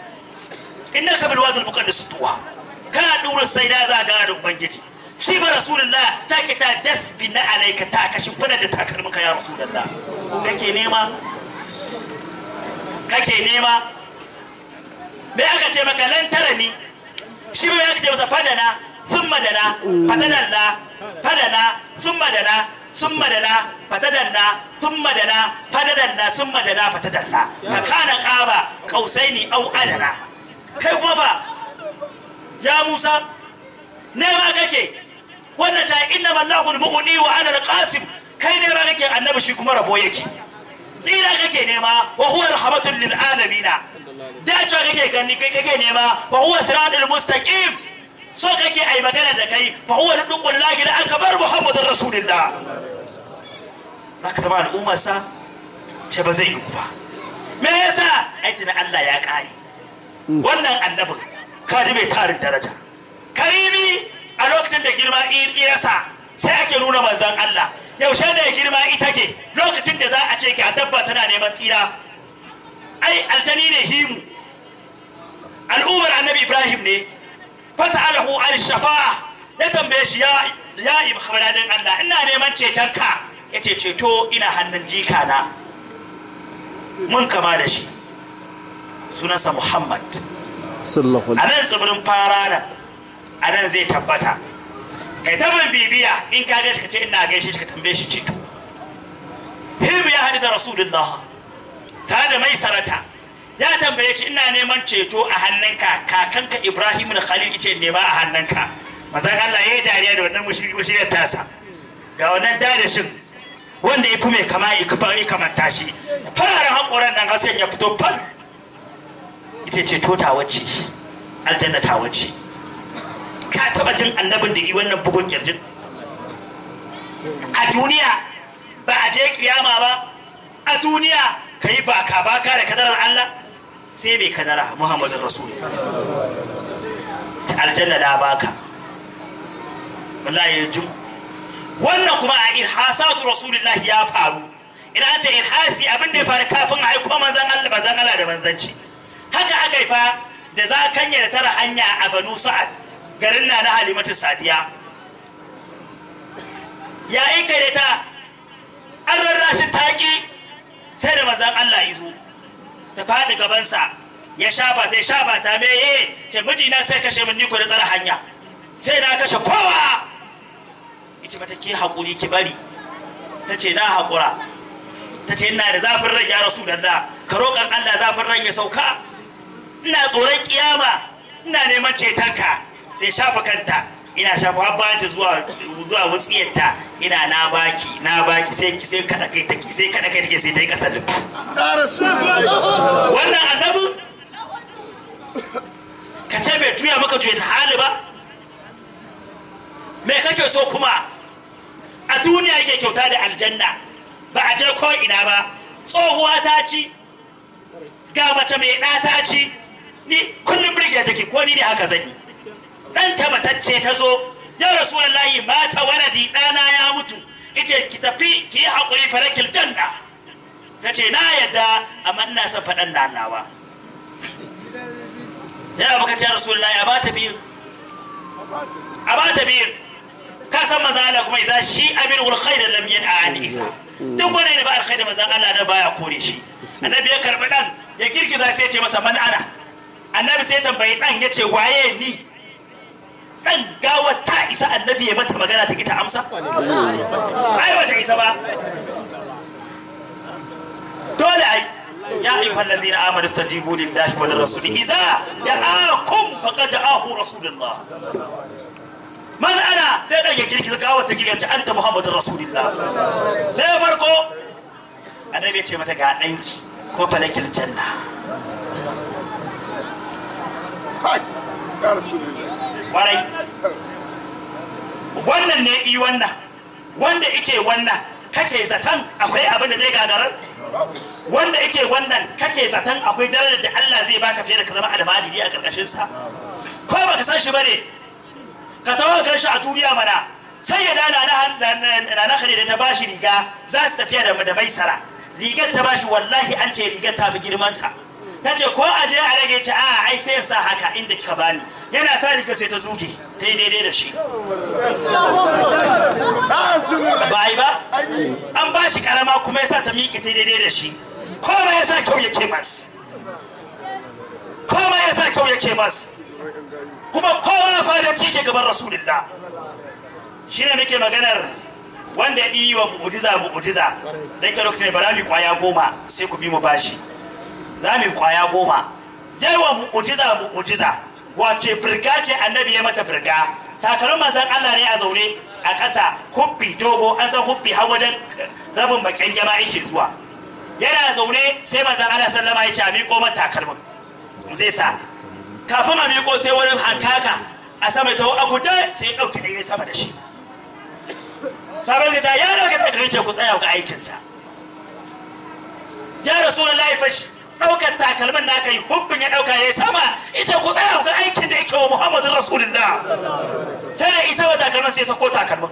Innaka bil wadi al muqaddas tuwa kana dura sai da za ga da ubangiji. Shi ba rasulullah ta ke ta dasbi na alaika ta kashin fana da takalmin ka ya rasulullah. Kake nema? Kake nema? Me aka ce maka? Lan tarani shi ba aka ce masa? Fadana sun madana fadana sun madana sun madana fatadanna sun madana fadadanna sun madana fatadalla ka kana kaba kausaini au adana kai kuma fa ya musa nema kake wannan ta inna mallahu al-mu'ni wa ana al-qasim kai ne ma kake annabi shi kuma rabo yake tsira kake nema wa huwa rahmatul lil alamin dacewa kake gani kai nema wa huwa siratul so kake ai magana da kai fa huwa nudqul lahi la akbar muhammadur rasulullah. Zaka zama al'ummar sa ce ba zai yi ba. Me yasa? Aikin Allah ya kare wannan annabin kaji mai tarin daraja. Karimi a lokacin da girma irasa sai ake nuna manzan Allah. Yaushe da girma ita ke lokacin da za a ce ga dabba tana neman tsira. Ai altani ne himu. Al'ummar annabi ibrahim ne. Fasa alahu al shafa'a ya tambaye shi ya ya ibadin Allah ina neman ceton ka. Yace ceto ina hannun jika na. Mun kama da shi. Sunansa muhammad. Sallallahu a alaihi nan tsibirin fara nan a nan zai tabbata. Kai ta bin bibiya in ka gaishe ka ce ina gaishe shi ka tambaye shi cito him ya haɗu da rasulullah tare da mai sarata ya tambaye shi ina neman ceto a hannunka. Kakanka ibrahim da khalil ice nema a hannunka. Mazan allah ya yi dariya da wannan mushiriyar tasa. Ga wannan dadashin wanda ya fi mai kama ya kamanta shi fararen haƙoran nan hasken ya fito fal. Ita ce to ta wacce aljanna ta wacce. Ka taba jin annabin da yi wannan bugun ƙirjin a duniya ba a je kiyama ba. A duniya ka yi baka baka da kadarar Allah. Sai mai kadara Muhammadun Rasulullah. Ta aljanna da baka. Wallahi yanzu wannan kuma a irhasatu Rasulullah ya faru. Idan ta irhasi abin da ya faru kafin a aiko manzan Allah manzan Allah da manzanci. Haka aka yi fa da za kanya da tara hanya a banu sa'ad garin na na halimatu sadiya. Ya aika da ta an rarrashi taƙi sai da mazan Allah izo ta faɗi gabansa ya shafa ta shafa ta me ye? Ce mijina sai kashe min niko da tsara hanya. Sai na kashe kowa. Ita mata ke haƙuri ki bari. Ta ce na haƙura. Ta ce ina da zafin rai ya rasu da ka roƙar Allah zafin rai ya sauka. Ina tsoron kiyama ina neman cetonka. Sai shafa kanta. Ina shafa har bayan ta zuwa zuwa wutsiyarta ina na baki na baki sai sai kada kai take sai kada kai take sai ta yi ƙasar lubu wannan annabi ka ce bai juya maka juya ta hali ba? Me kake so kuma? A duniya yake kyauta da aljanna. Ba a je ko ina ba. Tsohuwa ta ci ga mace mai ɗa ta ci. Ni kullum birge take ko ni ne haka zan yi? Ɗan ta matacce ta zo yau rasulullahi mata waladi ɗana ya mutu ita ki tafi ki yi haƙuri farakil janna. Ta ce na yadda amma ina son faɗan da nawa. Sai abu ka ce rasulullahi a bata biyu. A bata biyu. Ka san maza Allah kuma idan shi amin wal khair lam yan'a an isa. Duk wanda ne ba alkhairi maza Allah da baya kore shi. Annabi ya karɓi dan ya girgiza sai ya ce masa man ana? Annabi sai ya tambayi dan ya ce waye ni? Dan gawa ta isa annabi ya mata magana ta kita amsa? Ai ba ta isa ba. Dole ai. Ya ayyuha allazina amanu istajibu lillahi wa lirrasuli idza da'akum faqad da'ahu rasulullah. Man ana sai dan ya girgiza gawar ta girgiza anta muhammadur rasulullah. Sai farko annabi ya ce mata ga danki ko falakil janna. Ƙwarai. Wannan ne i wannan. Wanda ike wannan kake zaton akwai abin da zai gagarar? Wanda ike wannan kake zaton akwai darajar da Allah zai baka fiye da ka zama almajiri a ƙarƙashin sa ko baka san shi ba ne? Ka tawo kan shi a duniya mana. Sai ya dana na na da ta bashi riga za su tafiya da maisara. Rigar ta bashi wallahi an ce rigar ta fi girman sa ta ce ko a je a rage ta a ai sai ya sa haka inda kika bani. Yana sa rigar sai ta zuge ta yi daidai da shi. Ya ba yi ba? An yi. ba shi karama kuma ya sa ta miƙe ta daidai da shi. Koma ya sa kyau yake mas koma ya sa kyau yake mas kuma kowa ya fara ke gaban rasulullah. Shi ne muke maganar wanda ya yi wa mu'ujiza mu'ujiza. Dan ka lokacin bara mu ƙwaya goma sai ku bi mu bashi. Za mu ƙwaya goma. Yawa mu'ujiza mu'ujiza. Wace birga ce annabi ya mata birga takalmin manzon Allah ne a zaune a ƙasa. Huffi dogo an san huffi har wajen rabin bakin jama yake zuwa. Yana zaune sai manzon Allah sallama ya ce a miƙo mata takalmin. Zai sa. Kafin a miƙo sai wani hankaka a sama ta a guje sai ya ɗauki ɗaya sama da shi. Sabon zai ta ya takalmin ce ku tsaya ga aikinsa. Ya rasu da laifashi ɗaukar takalmin na kai hubbin ya ɗauka ya sama ita ku tsaya ga aikin da yake wa muhammadin rasulullah. Sai da isa wa takalmin sai sako takalmin.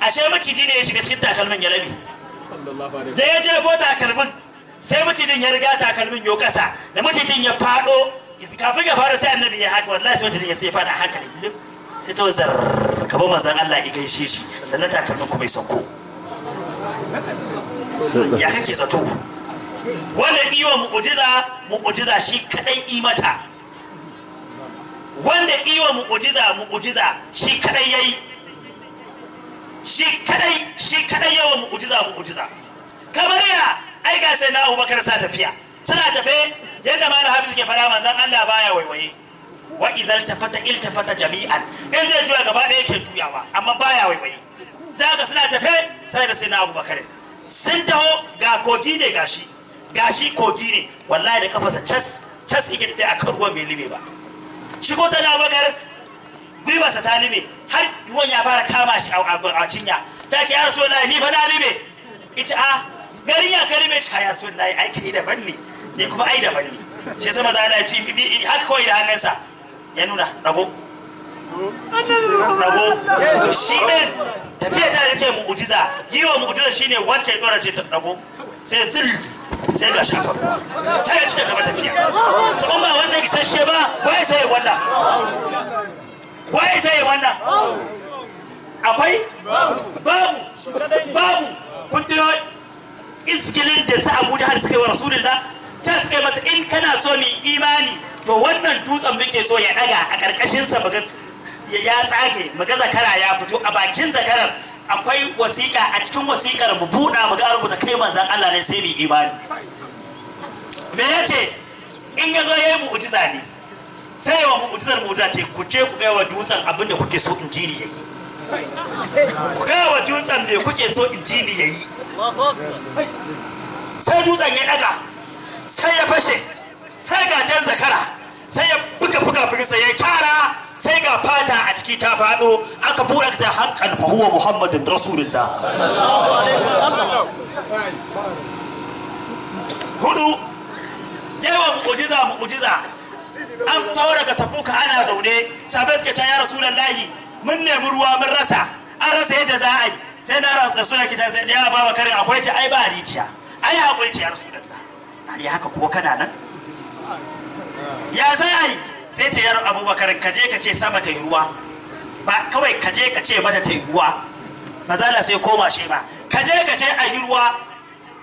Ashe maciji ne ya shiga cikin takalmin ya labe da ya jefo takalmin sai macijin ya riga takalmin yo kasa da macijin ya faɗo. Kafin ya fara sai annabi ya haka wallahi sai macijin ya sai faɗa hankali. Sai ta wazar kaba manzan Allah ya gaishe shi sannan takalmin kuma ya sauko. Ya kake zato? Wanda iwa mu'ujiza mu'ujiza shi kadai imata wanda iwa mu'ujiza mu'ujiza shi kadai yayi. Shi kadai shi kadai yawa mu'ujiza mu'ujiza. Kamar ya ai ga sai na Abubakar sa tafiya. Suna tafe yadda malam Hafiz ke faɗa manzon Allah baya waiwaye. Wa idzal tafata iltafata jami'an. In zai juya gaba ɗaya yake juyawa amma baya waiwaye. Da haka suna tafe sai da sai na Abubakar. Sun taho ga kogi ne gashi gashi kogi ne wallahi da kafarsa cas cas yake da akan ruwan bai lime ba. Shi ko sai na Abubakar gwiwarsa ta lime har ruwan ya fara kama shi a cinya. Ta ce ya rasu wallahi ni fa na lime ita a garin ya ka lime ta ya rasu wallahi ai kai daban ne ni kuma ai daban ne. Shi sama za a ci haka kawai da hannunsa. Ya nuna rago. Rago. Shi ɗin tafiya ta ce mu'ujiza yi wa mu'ujiza shine wancan ya ɗora ce rago. Sai zil sai ga shakar ruwa sai ya ci gaba tafiya to ba wannan isasshe ba wai sai ya wannan? Waye sai wannan? Akwai? Babu. Babu. Kun tuno iskilin da sa abu da har suka yi wa rasulullah? Ta suka yi masa in kana so mu imani to wannan dutsen muke so ya daga a karkashinsa muga ya tsage muga zakara ya fito a bakin zakarar akwai wasiƙa a cikin wasiƙar mu buɗa muga an rubuta kai manzan Allah ne sai mu imani. Me ya ce in ya zo ya yi mu'ujiza ne sai wa mu'ujizar mu'ujiza ce ku je ku gaya wa dutsen abin da kuke so in ji yayi ku gaya wa dutsen me kuke so in yayi sai dutsen ya daga sai ya fashe sai ga jan zakara sai ya buga buga firinsa ya kyara sai ga fata a ciki ta faɗo aka buɗe ta haƙƙan fa huwa muhammadin rasulullah. Hudu yawan mu'ujiza mu'ujiza. An tawo daga tafuka ana zaune sabai suke ta ya rasulullahi mun nemi ruwa mun rasa. An rasa yadda za a yi. Sai na rasa suna kita sai ya ba karin akwai ta ai ba rijiya. Ai haƙuri ce ya rasulullah a yi haka kuwa kana nan? Ya zai ai sai ta yar abubakar ka je ka ce sama ta yi ruwa. Ba kawai ka je ka ce mata ta yi ruwa. Mazala sai koma shi ba ka je ka ce a yi ruwa.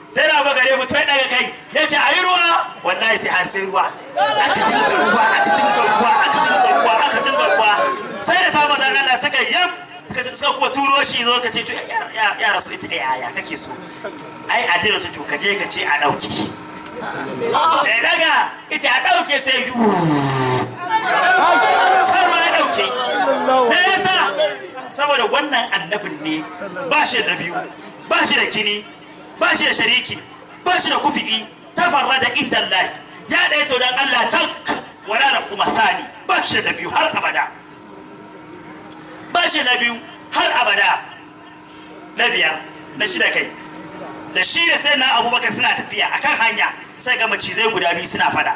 Sai na abubakar ya ya daga kai ya ce a yi ruwa. Wallahi sai har sai ruwa. Aka dinga ruwa aka dinga ruwa aka dinga ruwa aka dinga ruwa. Sai da sa mazan Allah suka yam suka kuma turo shi zo ka ce to ya rasu ita ya ya kake so? Ai a dina ta to ka je ka ce a da daga ita a ɗauke sai yu sai ruwa ya ɗauke me yasa saboda wannan annabin ne ba shi da biyu ba shi da kini ba shi da shariki ba shi da kufi'i. Tafarra da inda Allah ya ɗaya to dan Allah tak wala da kuma sani ba shi da biyu har abada. Ba shi na biyu har abada. Na biyar na shida kai. Da shi da sai na abubakar suna tafiya a kan hanya. Sai ga macizai guda biyu suna fada.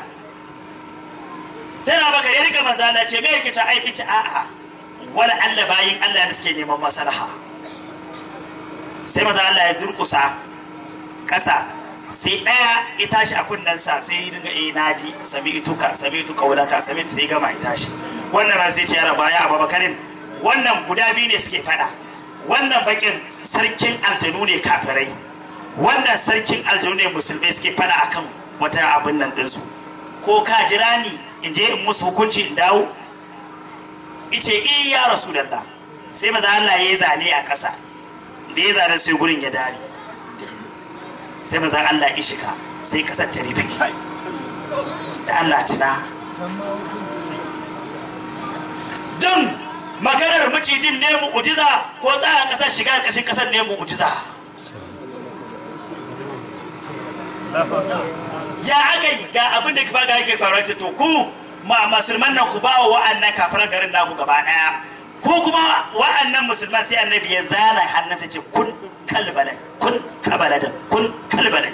Sai na bakar ya riƙa maza na ce me ta? Aifi ta a'a. Wani allah bayin allah da suke neman masalaha sai maza allah ya durkusa kasa sai ɗaya ya tashi a kunnensa sai ya dinga eh na ji sami ituka sami ituka wadaka sami sai gama ya tashi. Wannan ran sai ce ya raba ya abubakarin wannan guda biyu ne suke fada. Wannan bakin sarkin aljanu ne kafirai. Wannan sarkin aljanu ne musulmai suke fada akan wata abin nan ɗinsu. Ko ka jira ni in je in musu hukunci in dawo? Ice eh ya rasu da sai maza Allah ya zane a ƙasa. Da ya zane sai gurin ya dare. Sai maza Allah ya shiga sai ƙasar ta rufe. Da Allah tuna. Don maganar macijin ne mu'ujiza ko tsaya ƙasar shiga kashin ƙasar ne mu'ujiza? Ya aka yi? Ga abin da kifa ga yake faruwa ta to ku ma musulman nan ku ba wa wa'annan kafiran garin naku gaba ɗaya ko kuma wa'annan musulman sai annabi ya zana hannunsa ce kun kalbalan kun kabaladan kun kalbalan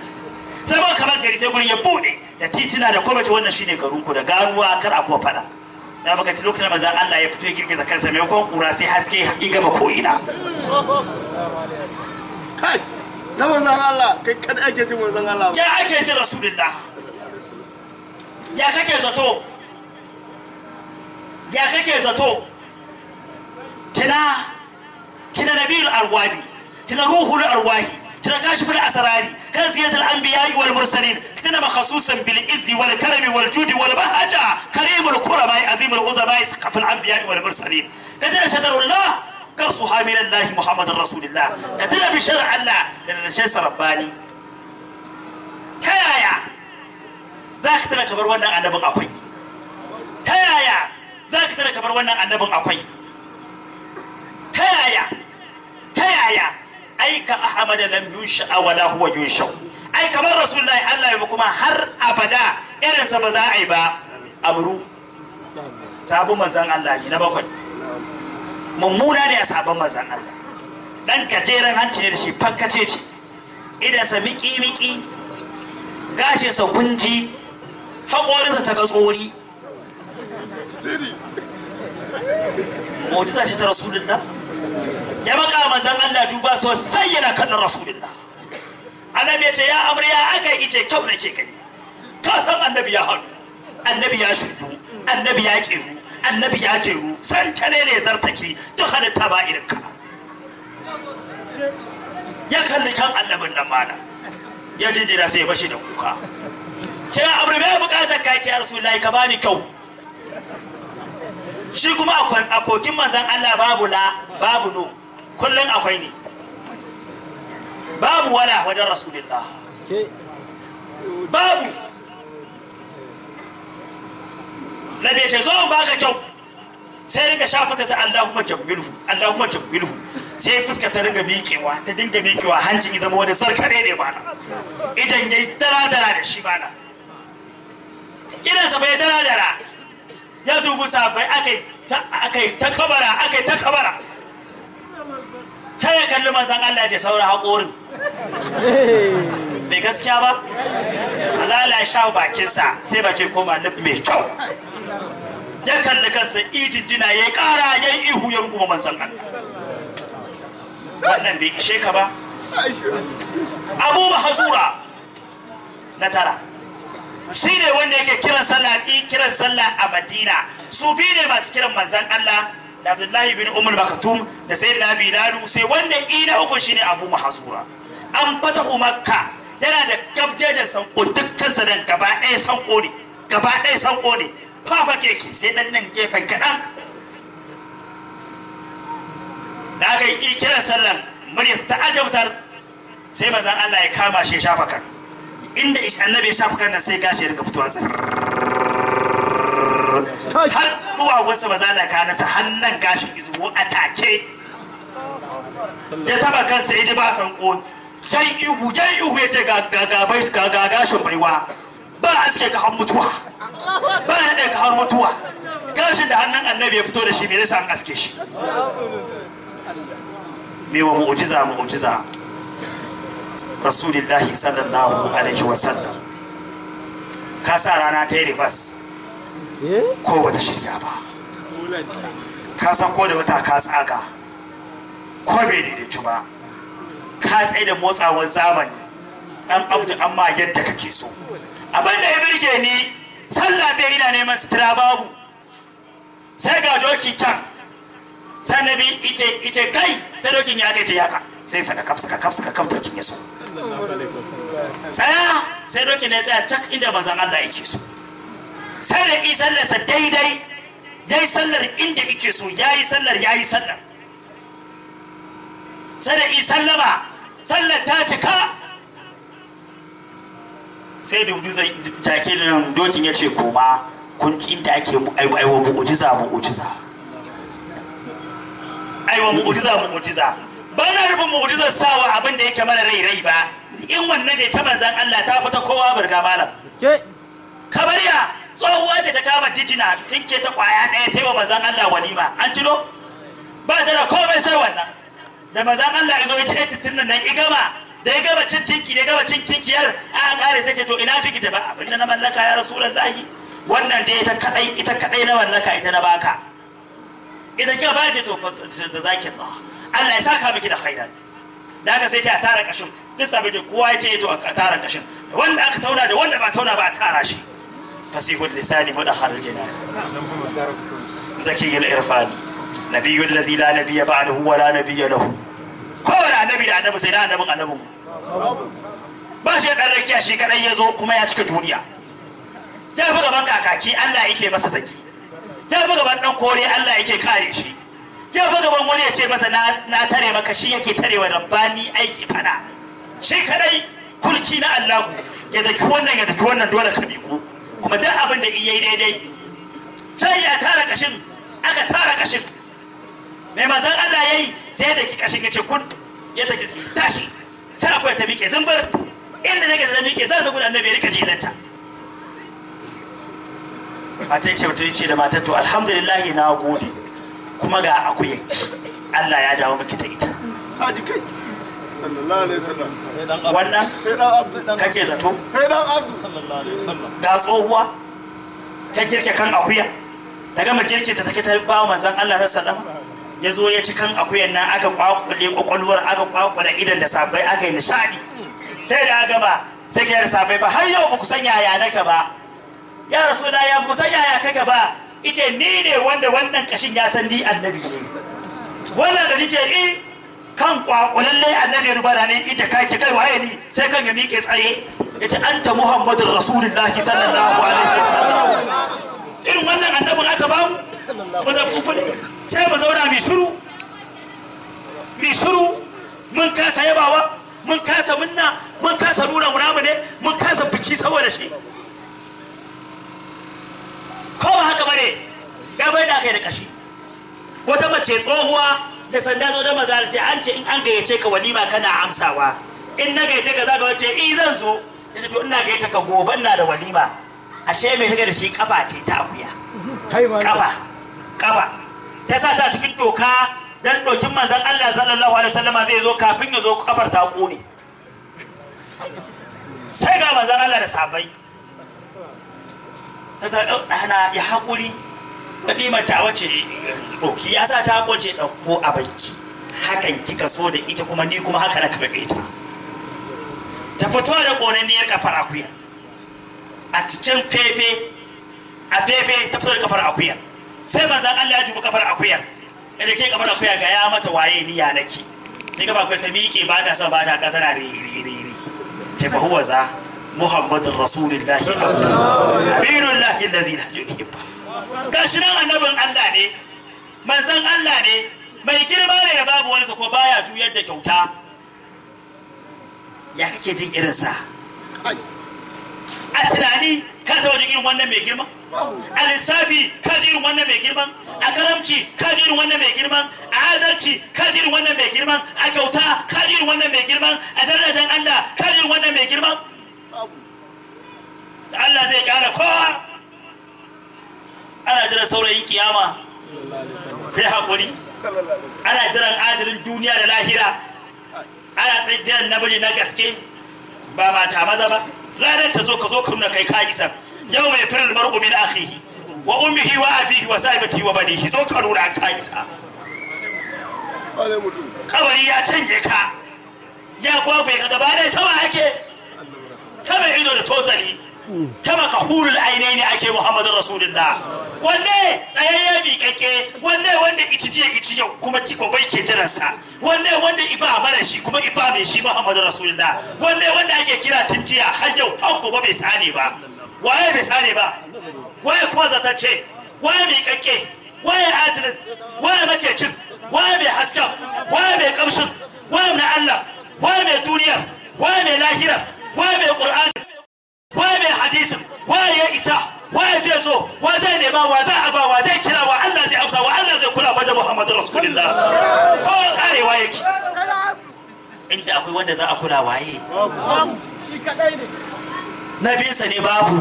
sai ba kamar gari sai gurin ya buɗe da titina da kwamiti wannan shine garinku da ganuwa kar a kuma fada za mu ga lokacin manzon Allah ya fito ya girgiza kansa maimakon kura sai haske ya gama ko ina kai! na manzan Allah kai kada ake jin manzan Allah ya ake jin rasulullah? Ya kake zato? Ya kake zato? Tana tana nabiyul arwabi tana ruhul arwahi tana kashiful asrari kan ziyartar anbiya'i wal mursalin tana makhususan bil izzi wal ƙarami wal judi wal bahaja karimul kurama azimul uzama kafin anbiya'i wal mursalin. Tana shadarullah? kar su hamilan lahi muhammadin rasulullah. Ka tuna bi shari'ar Allah da nashin sarabbani ta yaya za ka tuna kamar wannan annabin akwai? Ta yaya za ka tuna kamar wannan annabin akwai? Ta yaya ta yaya? Ai ka ahmad lam yusha wala huwa yusha ai kamar rasulullahi Allah ya kuma har abada irinsa ba za a yi ba. Amru. Sabon manzan Allah ne na bakwai. Mummuna ne a sabon manzon Allah. Dan gajeren hanci ne da shi fankace ce. Idan sa miki miki gashin sa kunji haƙorinsa ta ga tsori. Mu'jiza ce ta rasulullah. Ya maka manzan Allah duba sosai yana kallon rasulullah. Annabi ya ce ya amarya aka yi? Ice kyau nake gani. Ka san annabi ya haɗu annabi ya shudu annabi ya ƙiru. Annabi ya jeru san kane ne zartaki duk halitta ba irin ka ya kalli kan annabin nan mana ya jinjina sai ya bashi da kuka. Kira abu mai buƙatar kaki ya rasu ka bani kyau. Shi kuma a kokin manzan Allah babu la babu no. Kullum akwai ne babu wala wajen rasulullah babu. Ya ce zo baka kyau. Sai ringa shafa ta sai Allahumma jambilhu Allahumma jambilhu sai fuska ta ringa miƙewa ta dinga miƙewa hancin ya zama wani sarkare ne bana. Idan yayi dara dara da shi bana. Idan sa bai dara dara ya dubu sabai akai akai ta kabara akai ta kabara. Sai ya kalli manzon Allah ya saura haƙorin. Bai gaskiya ba? Allah ya sha bakinsa sai bakin koma nufi mai kyau. Ya kalli kansa ijijjina ya kara ya yi ihu ya runguma manzan Allah. Wannan bai ishe ka ba. Abu mahazura na tara. Shi ne wanda yake kiran sallah kiran sallah a madina. Su bi ne masu kiran manzan Allah da abdullahi bin umar makatum da sai da bilalu sai wanda ina uku shine abu mahazura an fatahu makka yana da gabjejen sanko dukkan sanan gaba ɗaya sanko ne gaba ɗaya sanko ne. Fafa keke sai dan nan gefen kaɗan. Da aka yi kiran sallan murya ta ajautar sai mazan Allah ya kama shi shafa kan. Inda annabi ya shafa kan nan sai gashi ya riƙa fitowa har duwawunsa maza Allah ka nasa hannun gashin izuwo a take. Ya taba kansa ya ji ba sanko jan ihu jan ihu ya ce ga gashin baiwa. Ba a suke ka han mutuwa. Ba ɗaya ka har gashin da hannun annabi ya fito da shi me yasa an aske shi? Me wa mu'jiza rasulillahi sallallahu alaihi wa sallam ka sa rana ta yi ribas ko bata shirya ba. Ka san ko da wata ka tsaga ko bai daidaitu ba. Ka tsaye da motsawar zamani. Dan abdu amma yadda kake so. Abin da ya birge ni sallah zai ina neman sutura babu. Sai ga doki can. Sai nabi ice ice kai! Sai dokin ya kai yaka sai saka kaf saka kaf saka kaf dokin ya so tsaya! Sai dokin ya tsaya cak inda manzon Allah yake so. Sai da yi sallarsa daidai yayi sallar inda yake so yayi sallar yayi sallar. Sai da yi sallama sallar ta cika. Sai da zai jake nan dokin ya ce koma kun inda ake aiwa mu'ujiza mu'ujiza. Aiwa mu'ujiza mu'ujiza. Ba na rufin mu'ujizar sawa abin da yake mara rai rai ba. In wannan da ta manzan Allah ta fita kowa burga malam. Kabariya tsohuwa ce ta kama tijina tinke ta ƙwaya ɗaya ta yi wa manzan Allah walima. An tilo ba ta da komai sai wannan. Da manzan Allah ya zo ya ce titin nan igama. Da ya gaba cin tinki ya gaba cin tinkiyar a kare sai ce to ina tikita ba? Abin da na mallaka ya rasulullahi. Wannan dai ita kadai ita kadai na mallaka ita na baka. Idan kika ba to da zaki Allah. Ya saka miki da khairan. Da aka sai ta tara kashin duk sabai da kowa ya ce to a tara kashin wanda aka tauna da wanda ba tauna ba a tara shi. Fasihul lisani mudahharul jinan zakiyul irfani. Nabiyyul ladzi la nabiyya ba'dahu wa la nabiyya lahu. Kowane annabi da annabi sai na annabin annabin ba shi dan rakiya shi kadai ya zo kuma ya cika duniya. Ya fi gaban kakaki Allah yake masa zaki ya fi gaban dan kore Allah yake kare shi. Ya fi gaban wani ya ce masa na tare maka shi yake tare wa rabbani aiki fada shi kadai kulki na Allah ya daki wannan ya daki wannan dole ka miƙo. Kuma duk abin da iya daidai. Sai ya tara kashin aka tara kashin. Mai mazan Allah ya yi sai da ki kashin ya ce kun ya ta tashi. Sai akwai ta miƙe zumbar inda ne ka ta miƙe za ta gudu annabi ya riƙa jelanta mata ce mutum ce da matar to alhamdulillah na gode kuma ga akuyan Allah ya dawo miki da ita Haji kai. Sallallahu alaihi wasallam. wannan Sai dan Abdu. kake zato Sai dan Abdu. sallallahu alaihi wasallam ga tsohuwa ta girke kan akuya ta gama girke ta take ta ba manzon Allah sallallahu alaihi ya zo ya ci kan akuyan nan aka kwakule kwakwalwar aka kwakule idan da sabai aka yi nishadi sai da aka ba sai ka sabai ba har yau ba ku san yaya naka ba. Ya rasu da ya ku san yaya kaka ba. Ita ni ne wanda wannan kashin ya san ni annabi ne. Wannan kashin ce ni kan kwakulalle annabi rubana ne ita kai ki kai waye ni sai kan ya miƙe tsaye. Yace anta muhammadur rasulullahi sallallahu alaihi wasallam. Irin wannan annabin aka ba mu ba za ku faɗi sai mu zauna mai shiru. Mai shiru. Mun kasa yabawa mun kasa munna mun kasa nuna muramu ne mun kasa biki saboda shi. Ko ba haka ba ne? Ya bai da kai da kashi wata mace tsohuwa da sanda zo da maza ta an ce in an gayyace ka walima kana amsawa. In na gayyace ka zaka wace eh zan zo. Da to ina gayyata ka gobe ina da walima. Ashe mai da shi? Kafa ce ta akuya. Kafa. Kafa. Ta sa ta cikin doka dan dokin manzon Allah sallallahu alaihi wasallama zai zo kafin ya zo kafar ta ƙone. Sai ga manzon Allah da sabai ta ta ɗana ya haƙuri. Kuɗi mata wace ɗauki. Ya sa ta ƙwace ɗauko a banki. Hakan kika so da ita kuma ni kuma haka na karɓe ta. Ta fito da ƙonanniyar kafar akuya. A cikin fefe a fefe ta fito da kafar akuyar sai manzan Allah ya dubi kafar akuyar. Da ke kafar akuya ga ya mata waye ni ya nake? Sai gaba akuyar ta miƙe ba ta son ba ta ƙasa na riri ta fa huwa za muhammadun rasulullahi. Abinullahi gashi nan annabin Allah ne manzon Allah ne mai girma ne da babu wani baya juyar da kyauta. Ya kake jin irinsa? A tunani ka taɓa jin irin wannan mai girma? A lissafi ka ji irin wannan mai girman a karamci ka ji irin wannan mai girman a adalci ka ji irin wannan mai girman a kyauta ka ji irin wannan mai girman a darajar Allah ka ji irin wannan mai girman da Allah zai kara kowa. Ana jiran saurayin kiyama. Kai haƙuri. Ana jiran adalin duniya da lahira. Ana jiran namiji na gaske. Ba mata maza ba. Ranar ta zo ka zo ka kai ka isa. Yau mai firin mar'u min wa ummihi wa abihi wa sahibatihi wa banihi. Zo ka nuna ka isa. Kabari ya canje ka. Ya gwagwai ka gaba ɗaya sama ake? Ta mai ido da tozali. Ta maka hulul ainihi ne ake muhammadin rasulullah. Wanne tsayayye miƙaƙe wanne wanda ici jiya ici yau kuma gobe ke jiransa. Wanne wanda iba mara shi kuma iba mai shi muhammadin rasulullah. Wanne wanda ake kira tun har yau har gobe bai sane ba. Waye bai sane ba? Waye kuma zatacce? Waye miƙaƙe? Waye adilin waye macecin? Waye mai hasken? Waye mai kamshin waye na allah? Waye mai duniyar? Waye mai lahirar? Waye mai ƙur'ani waye mai hadisin? Waye ya isa? Waye zai zo? Wa zai nema? Wa za a ba wa zai kira? Wa Allah zai amsa? Wa Allah zai kula da Muhammadu Rasulullah? Ko karewa yake? Inda akwai wanda za a kula waye? Nabinsa ne babu.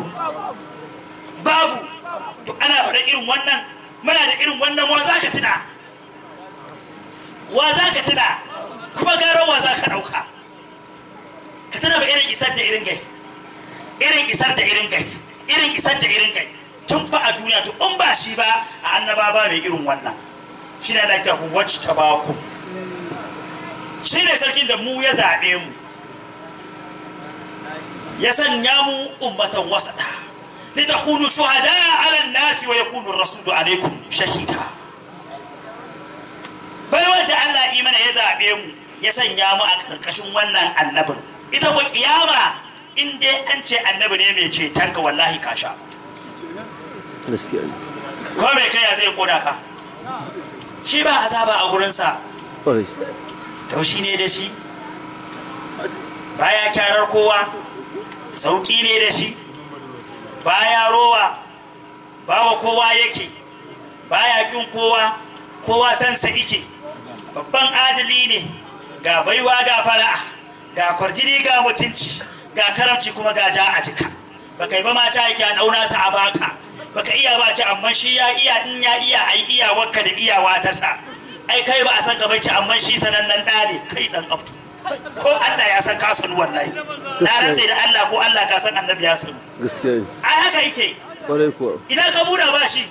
Babu. To ana faɗa irin wannan? Muna da irin wannan? Wa za ka tuna? Wa za ka tuna? Kuma garon wa za ka ɗauka? Ka tuna ba irin isar da irin gai irin isar da irin gai irin isar da irin gai tun fa a duniya to in ba shi ba a annaba ba mai irin wannan. Shi ne ake wacce ta ba ku shi ne sarkin da mu ya zaɓe mu. Ya sanya mu ummatan wasata. Li takunu shuhada ala nasi wa yakunu rasulu alaikum shahida. Bai wanda Allah imana ya zaɓe mu ya sanya mu a ƙarƙashin wannan annabin. Ita ko kiyama in dai an ce annabi ne mai ce tanka wallahi ka sha. Ko mai kai zai koda ka? Shi ba azaba a gurinsa. To shi ne da shi. Baya kyarar kowa. Sauki ne da shi. Baya rowa. Bawa kowa yake. Baya kin kowa. Kowa sansa ike babban adali ne. Ga baiwa ga fara'a. Ga kwarjini ga mutunci. Ga karamci kuma ga ja a jika. Baka yi ba mata yake a dauna sa a baka baka iya ba ci amma shi ya iya in ya iya ai iyawarka da iyawa ta sa. Ai kai ba a san ka baki amma shi sanannen ɗa ne. Kai dan abdu. Ko Allah ya san ka sanu wallahi. Na rantsa da Allah ko Allah ka san annabi ya sanu. Gaskiya. Ai haka yake. Kwarai kuwa. Idan ka buɗa ba shi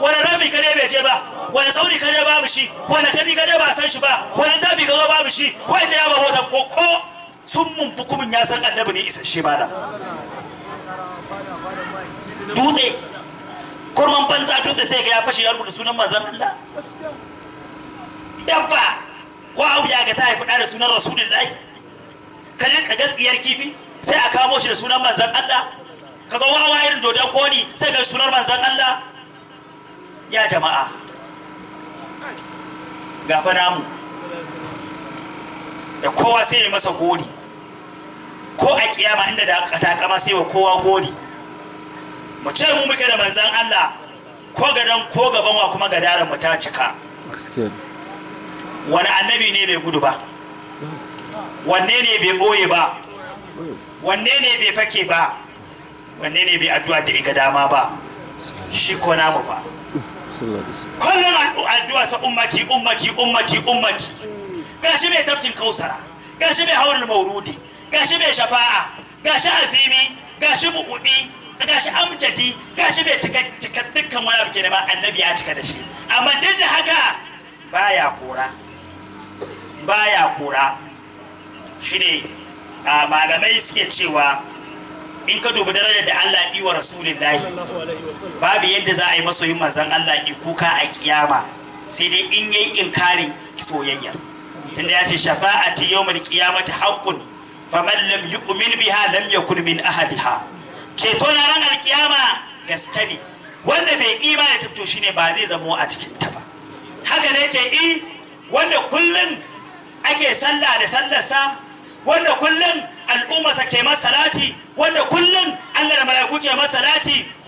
wani rami ka bai je ba? Wani tsauni ka babu shi? Wani kadi ka ba san shi ba? Wani tafi ka zo babu shi? Wani ta yaba wata ko ko sun mun ya san annabi ne isasshe ba da dutse kurman banza dutse sai ga ya fashe ya rubuta sunan manzon Allah. Dabba wa abu ya ga ta haifi da sunan rasulullahi. Ka rinka gaskiyar kifi sai a kamo shi da sunan manzon Allah. Kaga wawa irin dodon koni sai ga sunan manzon Allah. Ya jama'a gafa namu. Da kowa sai ya masa gori. Ko a kiyama inda da katakama sai wa kowa gori. Mu ce mu muke da manzan Allah ko gadan ko gaban wa kuma gadaran mu ta cika. Wani annabi ne bai gudu ba? Wanne ne bai ɓoye ba? Wanne ne bai fake ba? Wanne ne bai addu'a da iga dama ba? Shi ko namu fa wasallam. Kullum addu'a sa ummati ummati ummati ummati. Gashi mai tafkin kausara gashi mai haurul maurudi gashi mai shafa'a gashi azimi gashi buƙuɗi gashi amjadi gashi mai cika dukkan wani abu ke annabi ya cika da shi. Amma duk da haka baya kora baya kora. Shine a malamai suke cewa in ka dubi darajar da Allah yi wa rasulillahi babu yadda za a yi masoyin manzon Allah yi kuka a kiyama sai dai in yayi inkarin soyayya. Tunda ya ce shafa'ati yawmal qiyamati haqqun faman lam yu'min biha lam yakun min ahliha. Ceto na ran alkiyama gaske ne. Wanda bai imani ta to shine ba zai zamo a cikin ta ba. Haka ne ce i wanda kullum ake sallah da sallarsa wanda kullum al'ummarsa ke masa salati wanda kullum Allah da mala'iku ke masa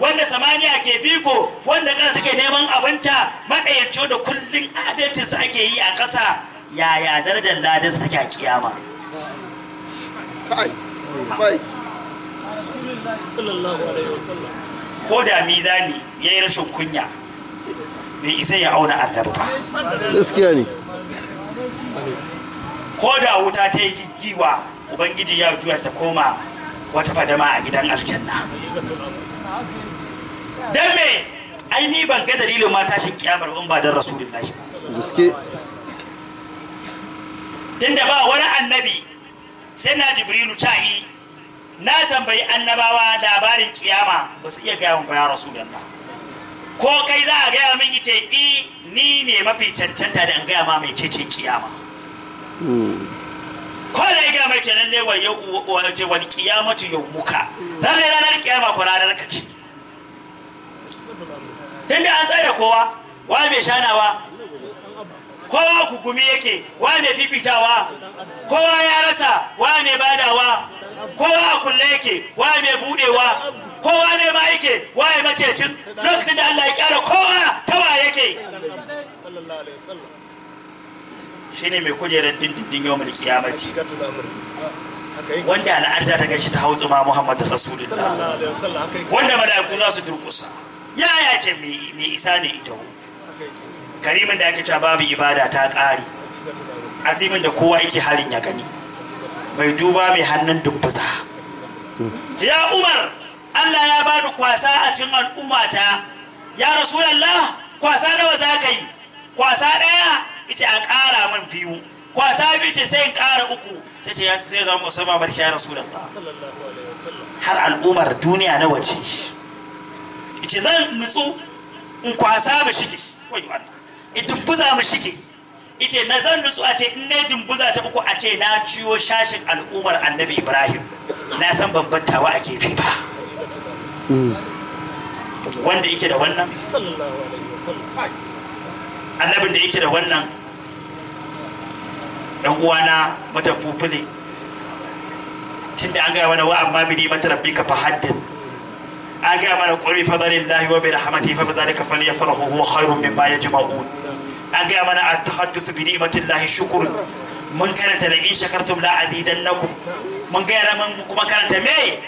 wanda samaniya ke biko wanda ƙasa take neman abinta maɗayyaci da kullum adalcinsa ake yi a ƙasa yaya darajar ladarsa take a kiyama? Kai bai sallallahu alaihi wasallam. Ko da mizani ya yi rashin kunya bai isa ya auna annabi ba. Gaskiya ne. Ko da wuta ta yi giggiwa ubangiji ya juya ta koma wata fadama a gidan aljanna. Don me? Ai ni ban ga dalilin ma tashin kiyamar in ba don rasulullahi ba. Gaske. Tunda ba wani annabi sai na jibrilu ca'i na tambayi annabawa labarin kiyama ba su iya gaya ba ya rasulullah ko kai za a gaya min ita i ni ne mafi cancanta da in gaya ma mai cece kiyama. Ko da ya gaya mai kenan ne wa yau wani kiyamatu yau muka. Ranar ranar kiyama ko ranar ka ce. Tunda an tsaye da kowa wa mai shanawa? Kowa kukumi yake wa mai fifitawa kowa ya rasa wa mai badawa kowa a kulle yake wa mai budewa kowa ne ma yake wa mai macecin. Lokacin da Allah ya kyara kowa tawa yake. Shine mai kujerar dindindin yau mulki kiyamati. Wanda al'arza ta gashi ta hausa ma Muhammadu Rasulullah. Wanda mala'iku za su durkusa yaya ce mai isa ne ita. Karimin da ake cewa babu ibada ta ƙare. Azimin da kowa yake harin ya gani. Mai duba mai hannun dumbuza. Ya umar allah ya bani kwasa a cikin al'ummata. Ya rasulallah kwasa nawa za ka yi? Kwasa ɗaya? Ita a ƙara min biyu. Kwasa biyu ce sai in ƙara uku. Sai ce zai zama musamman barki ya rasulallah. Har al'ummar duniya na waje ita zan nutsu in kwasa mu shige wayo Allah. In dumbuza mu shige. Ita na zan nutsu a ce in na dumbuza ta uku a ce na ciwo shashin al'ummar annabi Ibrahim. Na san bambantawa a gefe ba. Wanda yake da wannan? Annabin da yake da wannan dan uwana matafufu ne. Tunda an gaya mana wa amma bi ni'mat rabbika fa haddith. An gaya mana qul bi fadlillahi wa bi rahmatihi fa bidhalika falyafrahu huwa khairun mimma yajma'un. An gaya mana at-tahadduth bi ni'matillahi shukrun mun karanta la in shakartum la azidannakum. Mun gaya mun kuma karanta me?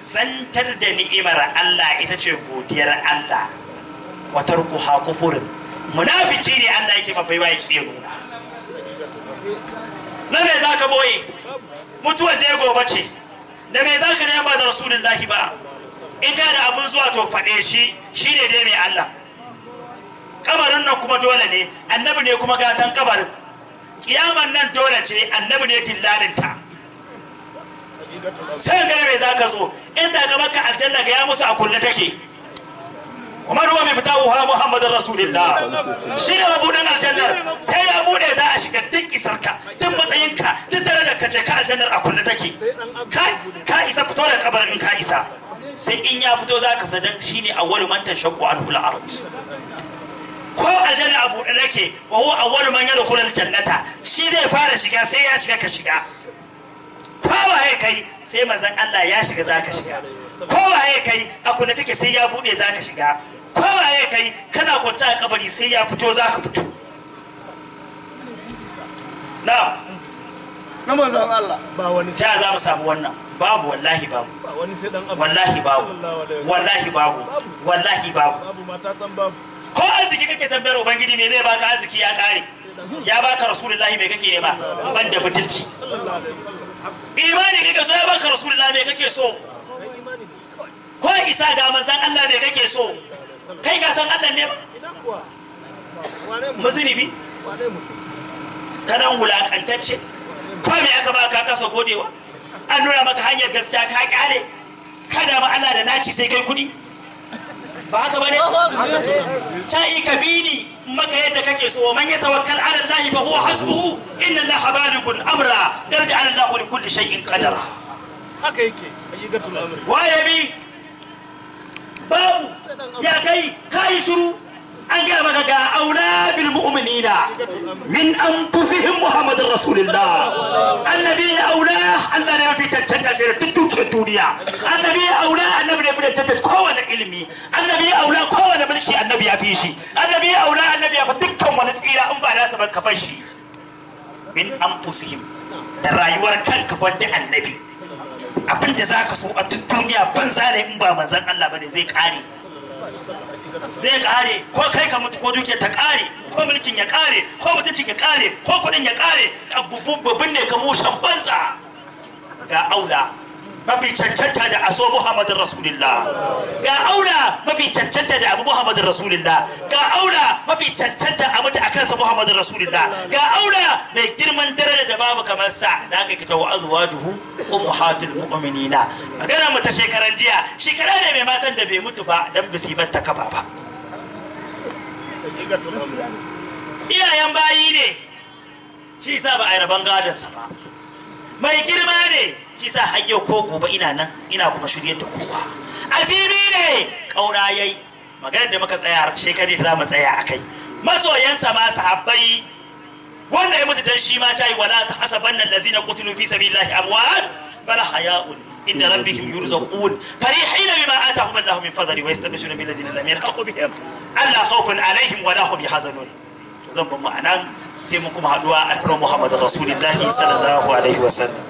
Zantar da ni'imar Allah ita ce godiyar Allah. Wa tarkuha kufurun munafiki ne Allah yake babbai wa yake nuna. Na me za ka ɓoye? Mutuwar da ya gobe ce. Da me za ka nema da rasulullahi ba? In ka da abin zuwa to faɗe shi shi ne dai mai Allah. Kabarin nan kuma dole ne annabi ne kuma gatan kabarin. Kiyaman nan dole ce annabi ne dillalinta sai ga me za ka zo? In ta ga maka aljanna ga ya musu a kulle take. Kuma ruwa mai fita wuha muhammadin rasulillah. Shi ne mabuɗin aljannar. Sai ya buɗe za a shiga duk isarka duk matsayinka duk dare da kaje ka aljannar a kulle take. Ka isa fito da kabarin in ka isa. Sai in ya fito za ka fita dan shine awwalu man tanshaqqu anhu al-ard. Ko aljanna a buɗe nake wa huwa awwalu man yadkhulu al-jannata shi zai fara shiga sai ya shiga ka shiga. Kowaye kai sai manzon Allah ya shiga za ka shiga. Kowaye kai a kulle take sai ya buɗe za ka shiga. Kowaye kai kana kwanta a kabari sai ya fito za ka fito. Na na manzon Allah. Ba wani ta za mu samu wannan? Babu wallahi babu. Ba wani sai dan abu wallahi babu. Wallahi babu. Wallahi babu. Babu mata san babu. Ko arziki kake tambayar ubangiji me zai baka arziki? Ya kare ya baka rasulullahi me kake nema? Ban da butulci. Imani kake so ya baka rasulullahi me kake so? Ko isa ga manzan Allah me kake so? Kai ka san Allah ne? Ba mazinibi wane mutum kana wulakantacce. Ko me aka baka ka kasa godewa? An nuna maka hanyar gaskiya ka ƙyale kada ma Allah da naci sai kai kuɗi ba haka ba ne? Ta yi ka bini maka yadda kake so. Man ya tawakkal ala Allah fa huwa hasbuhu inna Allah balighun amra. Darja ala Allah li kulli shay'in qadara. Haka yake ayyukatul amri. Waye bi? Babu. Ya kai kai shiru. An gaya maka ga aula bil mu'minina min anfusihim muhammadur rasulullah annabi aula Allah ne mafi tantanta da duk dukiyar duniya. Annabi aula annabi ne mafi tantanta kowane ilimi. Annabi aula kowane mulki annabi ya fi shi. Annabi aula annabi ya fi dukkan wani tsira in ba na ta ka shi. Min anfusihim da rayuwar kanka gwanda annabi. Abin da za ka so a duk duniya banza ne in ba manzan Allah ba ne zai kare. Zai kare ko kai ka mutu ko duke ta kare ko mulkin ya kare ko mutuncin ya kare ko kuɗin ya kare babban ne ka mushan banza. Ga aula mafi cancanta da aso muhammadin rasulullah. Ga aula mafi cancanta da abu muhammadin rasulullah. Ga aula mafi cancanta a mutu a kansa muhammadin rasulullah. Ga aula mai girman dare da babu kamar sa. Da aka kita wa azwajuhu ummahatul mu'minina. Magana mu ta shekaran jiya shekara ne mai matan da bai mutu ba dan bisibar ta kaba ba. Iyayen bayi ne shi sa ba a yi rabon gadonsa ba. Mai girma ne shi sa har yau ko gobe ina nan ina kuma shiryar da kowa. Azimi ne! Ƙaura yayi maganar da muka tsaya shekaru da za mu tsaya a kai. Masoyansa ma sahabbai wanda ya mutu dan shi ma ta yi wala ta hasaban nan lazina qutilu fi sabilillahi amwat bal haya'un inda rabbihim yurzaqun. Farihina bima atahum Allah min fadli wa yastabshiruna bil ladzina lam yalhaqu bihim. Alla khawfun alaihim wa la hum yahzanun. To zan ban ma'anan sai mun kuma haɗuwa a kan Muhammadu Rasulullahi sallallahu alaihi wasallam.